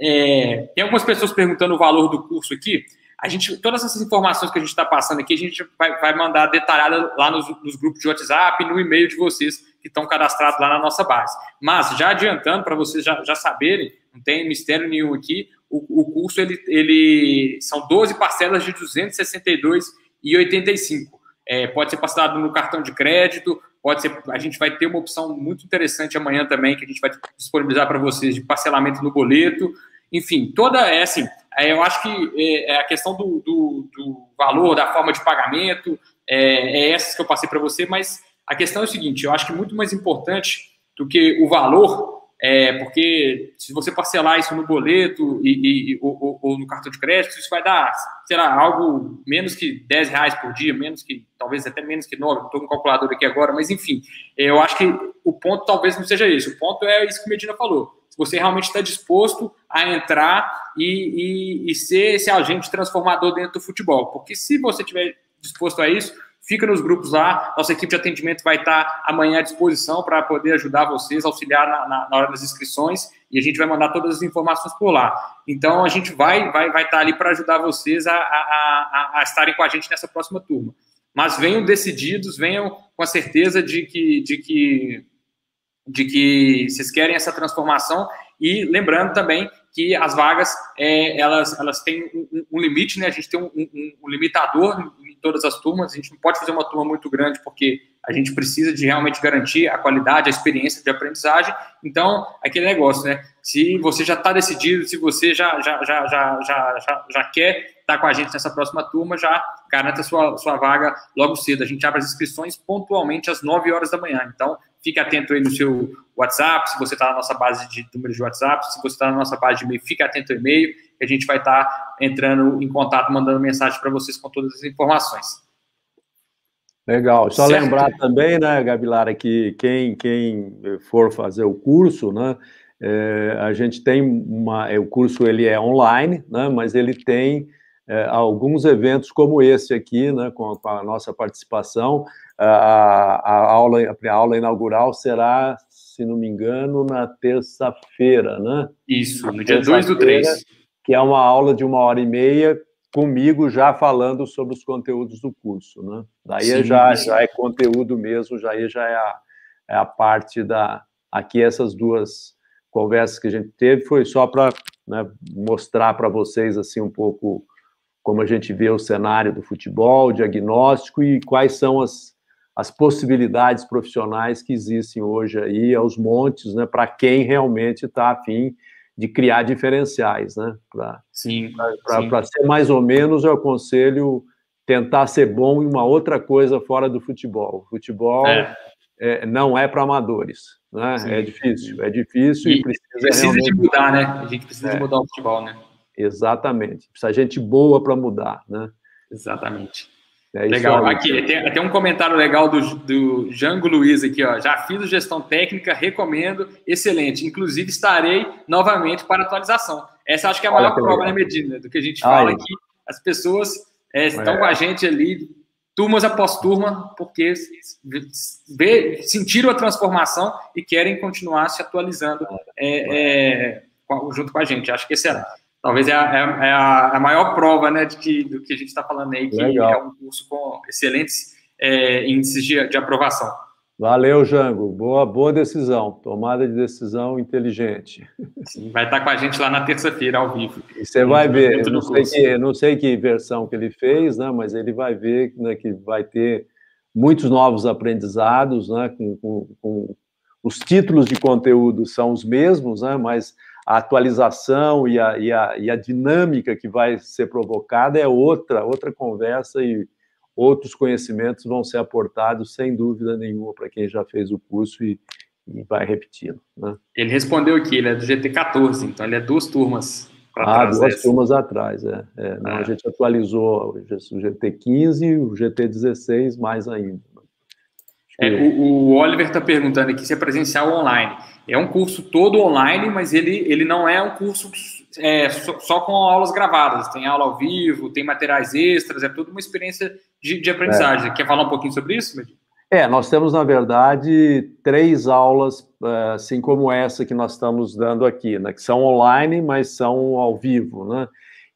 S1: É, tem algumas pessoas perguntando o valor do curso aqui. A gente, todas essas informações que a gente está passando aqui, a gente vai, vai mandar detalhada lá nos, nos, grupos de WhatsApp, no e-mail de vocês que estão cadastrados lá na nossa base. Mas, já adiantando, para vocês já, já saberem, não tem mistério nenhum aqui, o, o curso ele, ele são 12 parcelas de 262,85. É, pode ser parcelado no cartão de crédito, Pode ser, a gente vai ter uma opção muito interessante amanhã também, que a gente vai disponibilizar para vocês de parcelamento no boleto. Enfim, toda é assim, é, eu acho que é, é, a questão do, do, do, valor, da forma de pagamento, é, é essas que eu passei para você, mas a questão é o seguinte, eu acho que muito mais importante do que o valor é, porque se você parcelar isso no boleto e, e ou, ou, no cartão de crédito, isso vai dar, será algo menos que 10 reais por dia, menos que, talvez até menos que 9, estou com o calculador aqui agora, mas enfim, eu acho que o ponto talvez não seja esse, o ponto é isso que o Medina falou. Se você realmente está disposto a entrar e, e, e ser esse agente transformador dentro do futebol, porque se você estiver disposto a isso, Fica nos grupos lá, nossa equipe de atendimento vai estar amanhã à disposição para poder ajudar vocês, auxiliar na, na, na, hora das inscrições e a gente vai mandar todas as informações por lá. Então a gente vai vai, vai estar ali para ajudar vocês a, a, a, a estarem com a gente nessa próxima turma. Mas venham decididos, venham com a certeza de que, de que, de que vocês querem essa transformação e lembrando também que as vagas é, elas, elas têm um, um, limite, né? A gente tem um, um, um limitador todas as turmas. A gente não pode fazer uma turma muito grande porque a gente precisa de realmente garantir a qualidade, a experiência de aprendizagem. Então, aquele negócio, né? Se você já está decidido, se você já, já, já, já, já, já, já quer estar tá com a gente nessa próxima turma, já garanta sua, sua vaga logo cedo. A gente abre as inscrições pontualmente às 9 horas da manhã. Então, fique atento aí no seu WhatsApp, se você está na nossa base de números de WhatsApp, se você está na nossa base de e-mail, fique atento ao e-mail que a gente vai estar tá entrando em contato, mandando mensagem para vocês com todas as informações.
S2: Legal. Só certo. lembrar também, né, Gabilara, que quem, quem for fazer o curso, né, é, a gente tem uma, é, o curso ele é online, né, mas ele tem é, alguns eventos como esse aqui, né, com a, com a nossa participação. A, a, aula, a aula inaugural será, se não me engano, na terça-feira, né?
S1: Isso, no dia 2 do 3
S2: que é uma aula de uma hora e meia comigo já falando sobre os conteúdos do curso, né? Daí sim, já, sim. já é conteúdo mesmo, já já é a, é a parte da... Aqui essas duas conversas que a gente teve foi só para né, mostrar para vocês assim um pouco como a gente vê o cenário do futebol, o diagnóstico e quais são as, as possibilidades profissionais que existem hoje aí aos montes, né, para quem realmente está afim de criar diferenciais, né?
S1: Pra, sim.
S2: Para ser mais ou menos, eu aconselho tentar ser bom em uma outra coisa fora do futebol. Futebol é. É, não é para amadores, né? Sim. É difícil, é difícil e,
S1: e precisa, precisa de mudar, né? A gente precisa de é. mudar o futebol, né?
S2: Exatamente. Precisa gente boa para mudar, né?
S1: Exatamente. É legal. Aqui, tem, tem, um comentário legal do, do Jango Luiz aqui, ó. Já fiz gestão técnica, recomendo, excelente. Inclusive, estarei novamente para atualização. Essa acho que é a maior prova na Medina, do que a gente fala aqui. As pessoas é, estão é. com a gente ali, turmas após turma, porque vê, sentiram a transformação e querem continuar se atualizando é, é junto com a gente. Acho que esse é talvez é a, é, é a, a, maior prova né, de que, do que a gente está falando aí, que Legal. é um curso com excelentes é, índices de, de, aprovação.
S2: Valeu, Jango. Boa, boa decisão. Tomada de decisão inteligente.
S1: Sim, vai estar com a gente lá na terça-feira, ao vivo.
S2: E você vai ver, eu não, sei que, não sei que versão que ele fez, né, mas ele vai ver né, que vai ter muitos novos aprendizados, né, com, com, com os títulos de conteúdo são os mesmos, né, mas a atualização e a, e, a, e a dinâmica que vai ser provocada é outra, outra conversa e outros conhecimentos vão ser aportados, sem dúvida nenhuma, para quem já fez o curso e, e vai repetindo. Né?
S1: Ele respondeu aqui, ele é do GT14, então ele é duas turmas
S2: ah, duas dessa. turmas atrás, é. é. Não, é. A gente atualizou o GT15 e o GT16 mais ainda.
S1: É, o, o, Oliver está perguntando aqui se é presencial ou online. É um curso todo online, mas ele, ele não é um curso é, só, só, com aulas gravadas. Tem aula ao vivo, tem materiais extras, é tudo uma experiência de, de aprendizagem. É. Quer falar um pouquinho sobre isso, Medir?
S2: É, nós temos, na verdade, três aulas, é, assim como essa que nós estamos dando aqui, né, que são online, mas são ao vivo, né?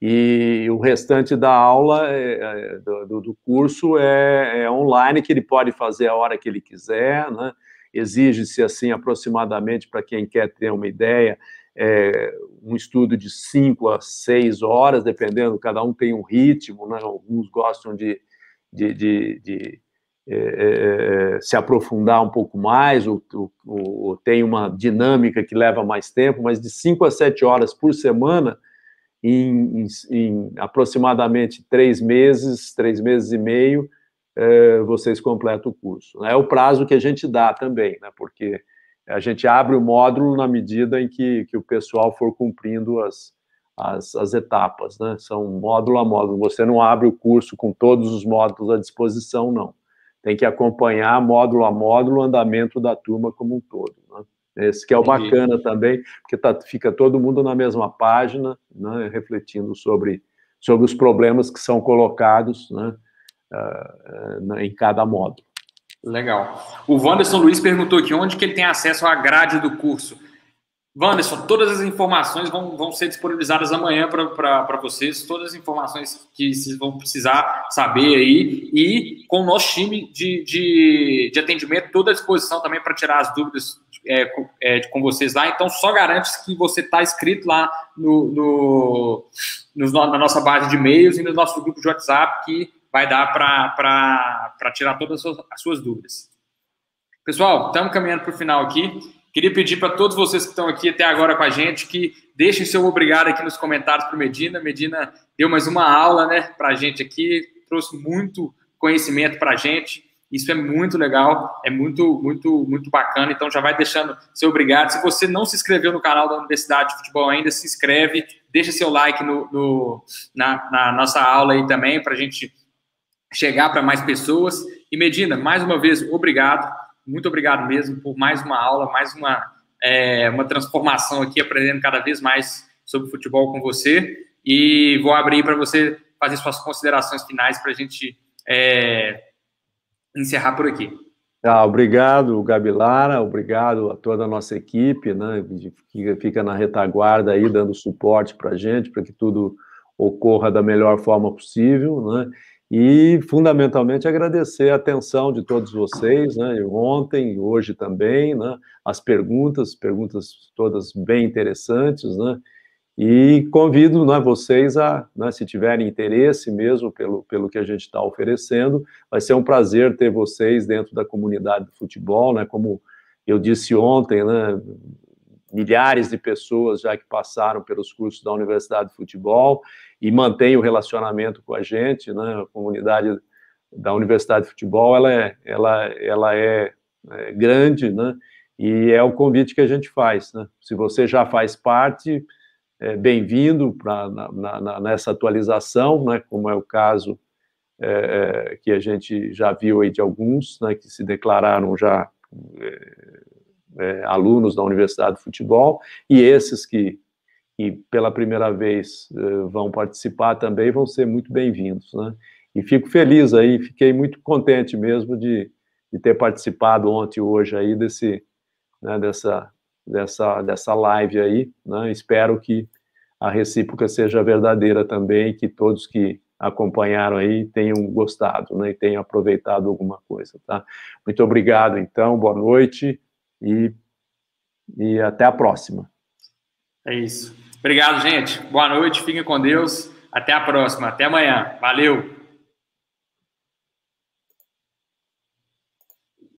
S2: E o restante da aula, é, é do, do, curso, é, é, online, que ele pode fazer a hora que ele quiser, né? Exige-se, assim, aproximadamente, para quem quer ter uma ideia, é, um estudo de cinco a seis horas, dependendo, cada um tem um ritmo, né? Alguns gostam de, de, de, de é, se aprofundar um pouco mais, ou, ou, ou tem uma dinâmica que leva mais tempo, mas de cinco a sete horas por semana em, em, em aproximadamente três meses, três meses e meio, é, vocês completam o curso. É o prazo que a gente dá também, né, porque a gente abre o módulo na medida em que, que o pessoal for cumprindo as, as, as, etapas, né? São módulo a módulo. Você não abre o curso com todos os módulos à disposição, não. Tem que acompanhar módulo a módulo o andamento da turma como um todo. Né? Esse que é o bacana também, porque tá, fica todo mundo na mesma página, né, refletindo sobre, sobre os problemas que são colocados né, uh, em cada módulo.
S1: Legal. O Wanderson Luiz perguntou aqui onde que ele tem acesso à grade do curso. Wanderson, todas as informações vão, vão ser disponibilizadas amanhã para vocês, todas as informações que vocês vão precisar saber aí, e com o nosso time de, de, de atendimento, toda à disposição também para tirar as dúvidas é, com, é, com vocês lá. Então, só garante que você está inscrito lá no, no, no, na nossa base de e-mails e no nosso grupo de WhatsApp, que vai dar para tirar todas as suas, as suas dúvidas. Pessoal, estamos caminhando para o final aqui. Queria pedir para todos vocês que estão aqui até agora com a gente que deixem seu obrigado aqui nos comentários para Medina. Medina deu mais uma aula né, para a gente aqui, trouxe muito conhecimento para a gente. Isso é muito legal, é muito, muito, muito bacana. Então já vai deixando seu obrigado. Se você não se inscreveu no canal da Universidade de Futebol ainda, se inscreve, deixa seu like no, no na, na, nossa aula aí também, para a gente chegar para mais pessoas. E Medina, mais uma vez, obrigado. Muito obrigado mesmo por mais uma aula, mais uma, é, uma transformação aqui, aprendendo cada vez mais sobre futebol com você. E vou abrir para você fazer suas considerações finais para a gente. É, encerrar por aqui.
S2: Ah, obrigado, Gabi Lara, obrigado a toda a nossa equipe, né, que fica na retaguarda aí, dando suporte para a gente, para que tudo ocorra da melhor forma possível, né, e fundamentalmente agradecer a atenção de todos vocês, né, ontem, hoje também, né, as perguntas, perguntas todas bem interessantes, né, e convido né, vocês a, né, se tiverem interesse mesmo pelo, pelo que a gente está oferecendo, vai ser um prazer ter vocês dentro da comunidade do futebol, né, como eu disse ontem, né, milhares de pessoas já que passaram pelos cursos da Universidade de Futebol e mantêm o relacionamento com a gente, né, a comunidade da Universidade de Futebol, ela é, ela, ela é, é grande, né, e é o convite que a gente faz, né, se você já faz parte é, bem-vindo nessa atualização, né, como é o caso é, que a gente já viu aí de alguns, né, que se declararam já é, alunos da Universidade de Futebol, e esses que, que pela primeira vez vão participar também vão ser muito bem-vindos, né? E fico feliz aí, fiquei muito contente mesmo de, de ter participado ontem e hoje aí desse, né, dessa, dessa, dessa live aí, né? Espero que a recíproca seja verdadeira também, que todos que acompanharam aí tenham gostado, né, e tenham aproveitado alguma coisa, tá? Muito obrigado, então, boa noite e, e até a próxima.
S1: É isso. Obrigado, gente. Boa noite, fiquem com Deus. Até a próxima. Até amanhã. Valeu.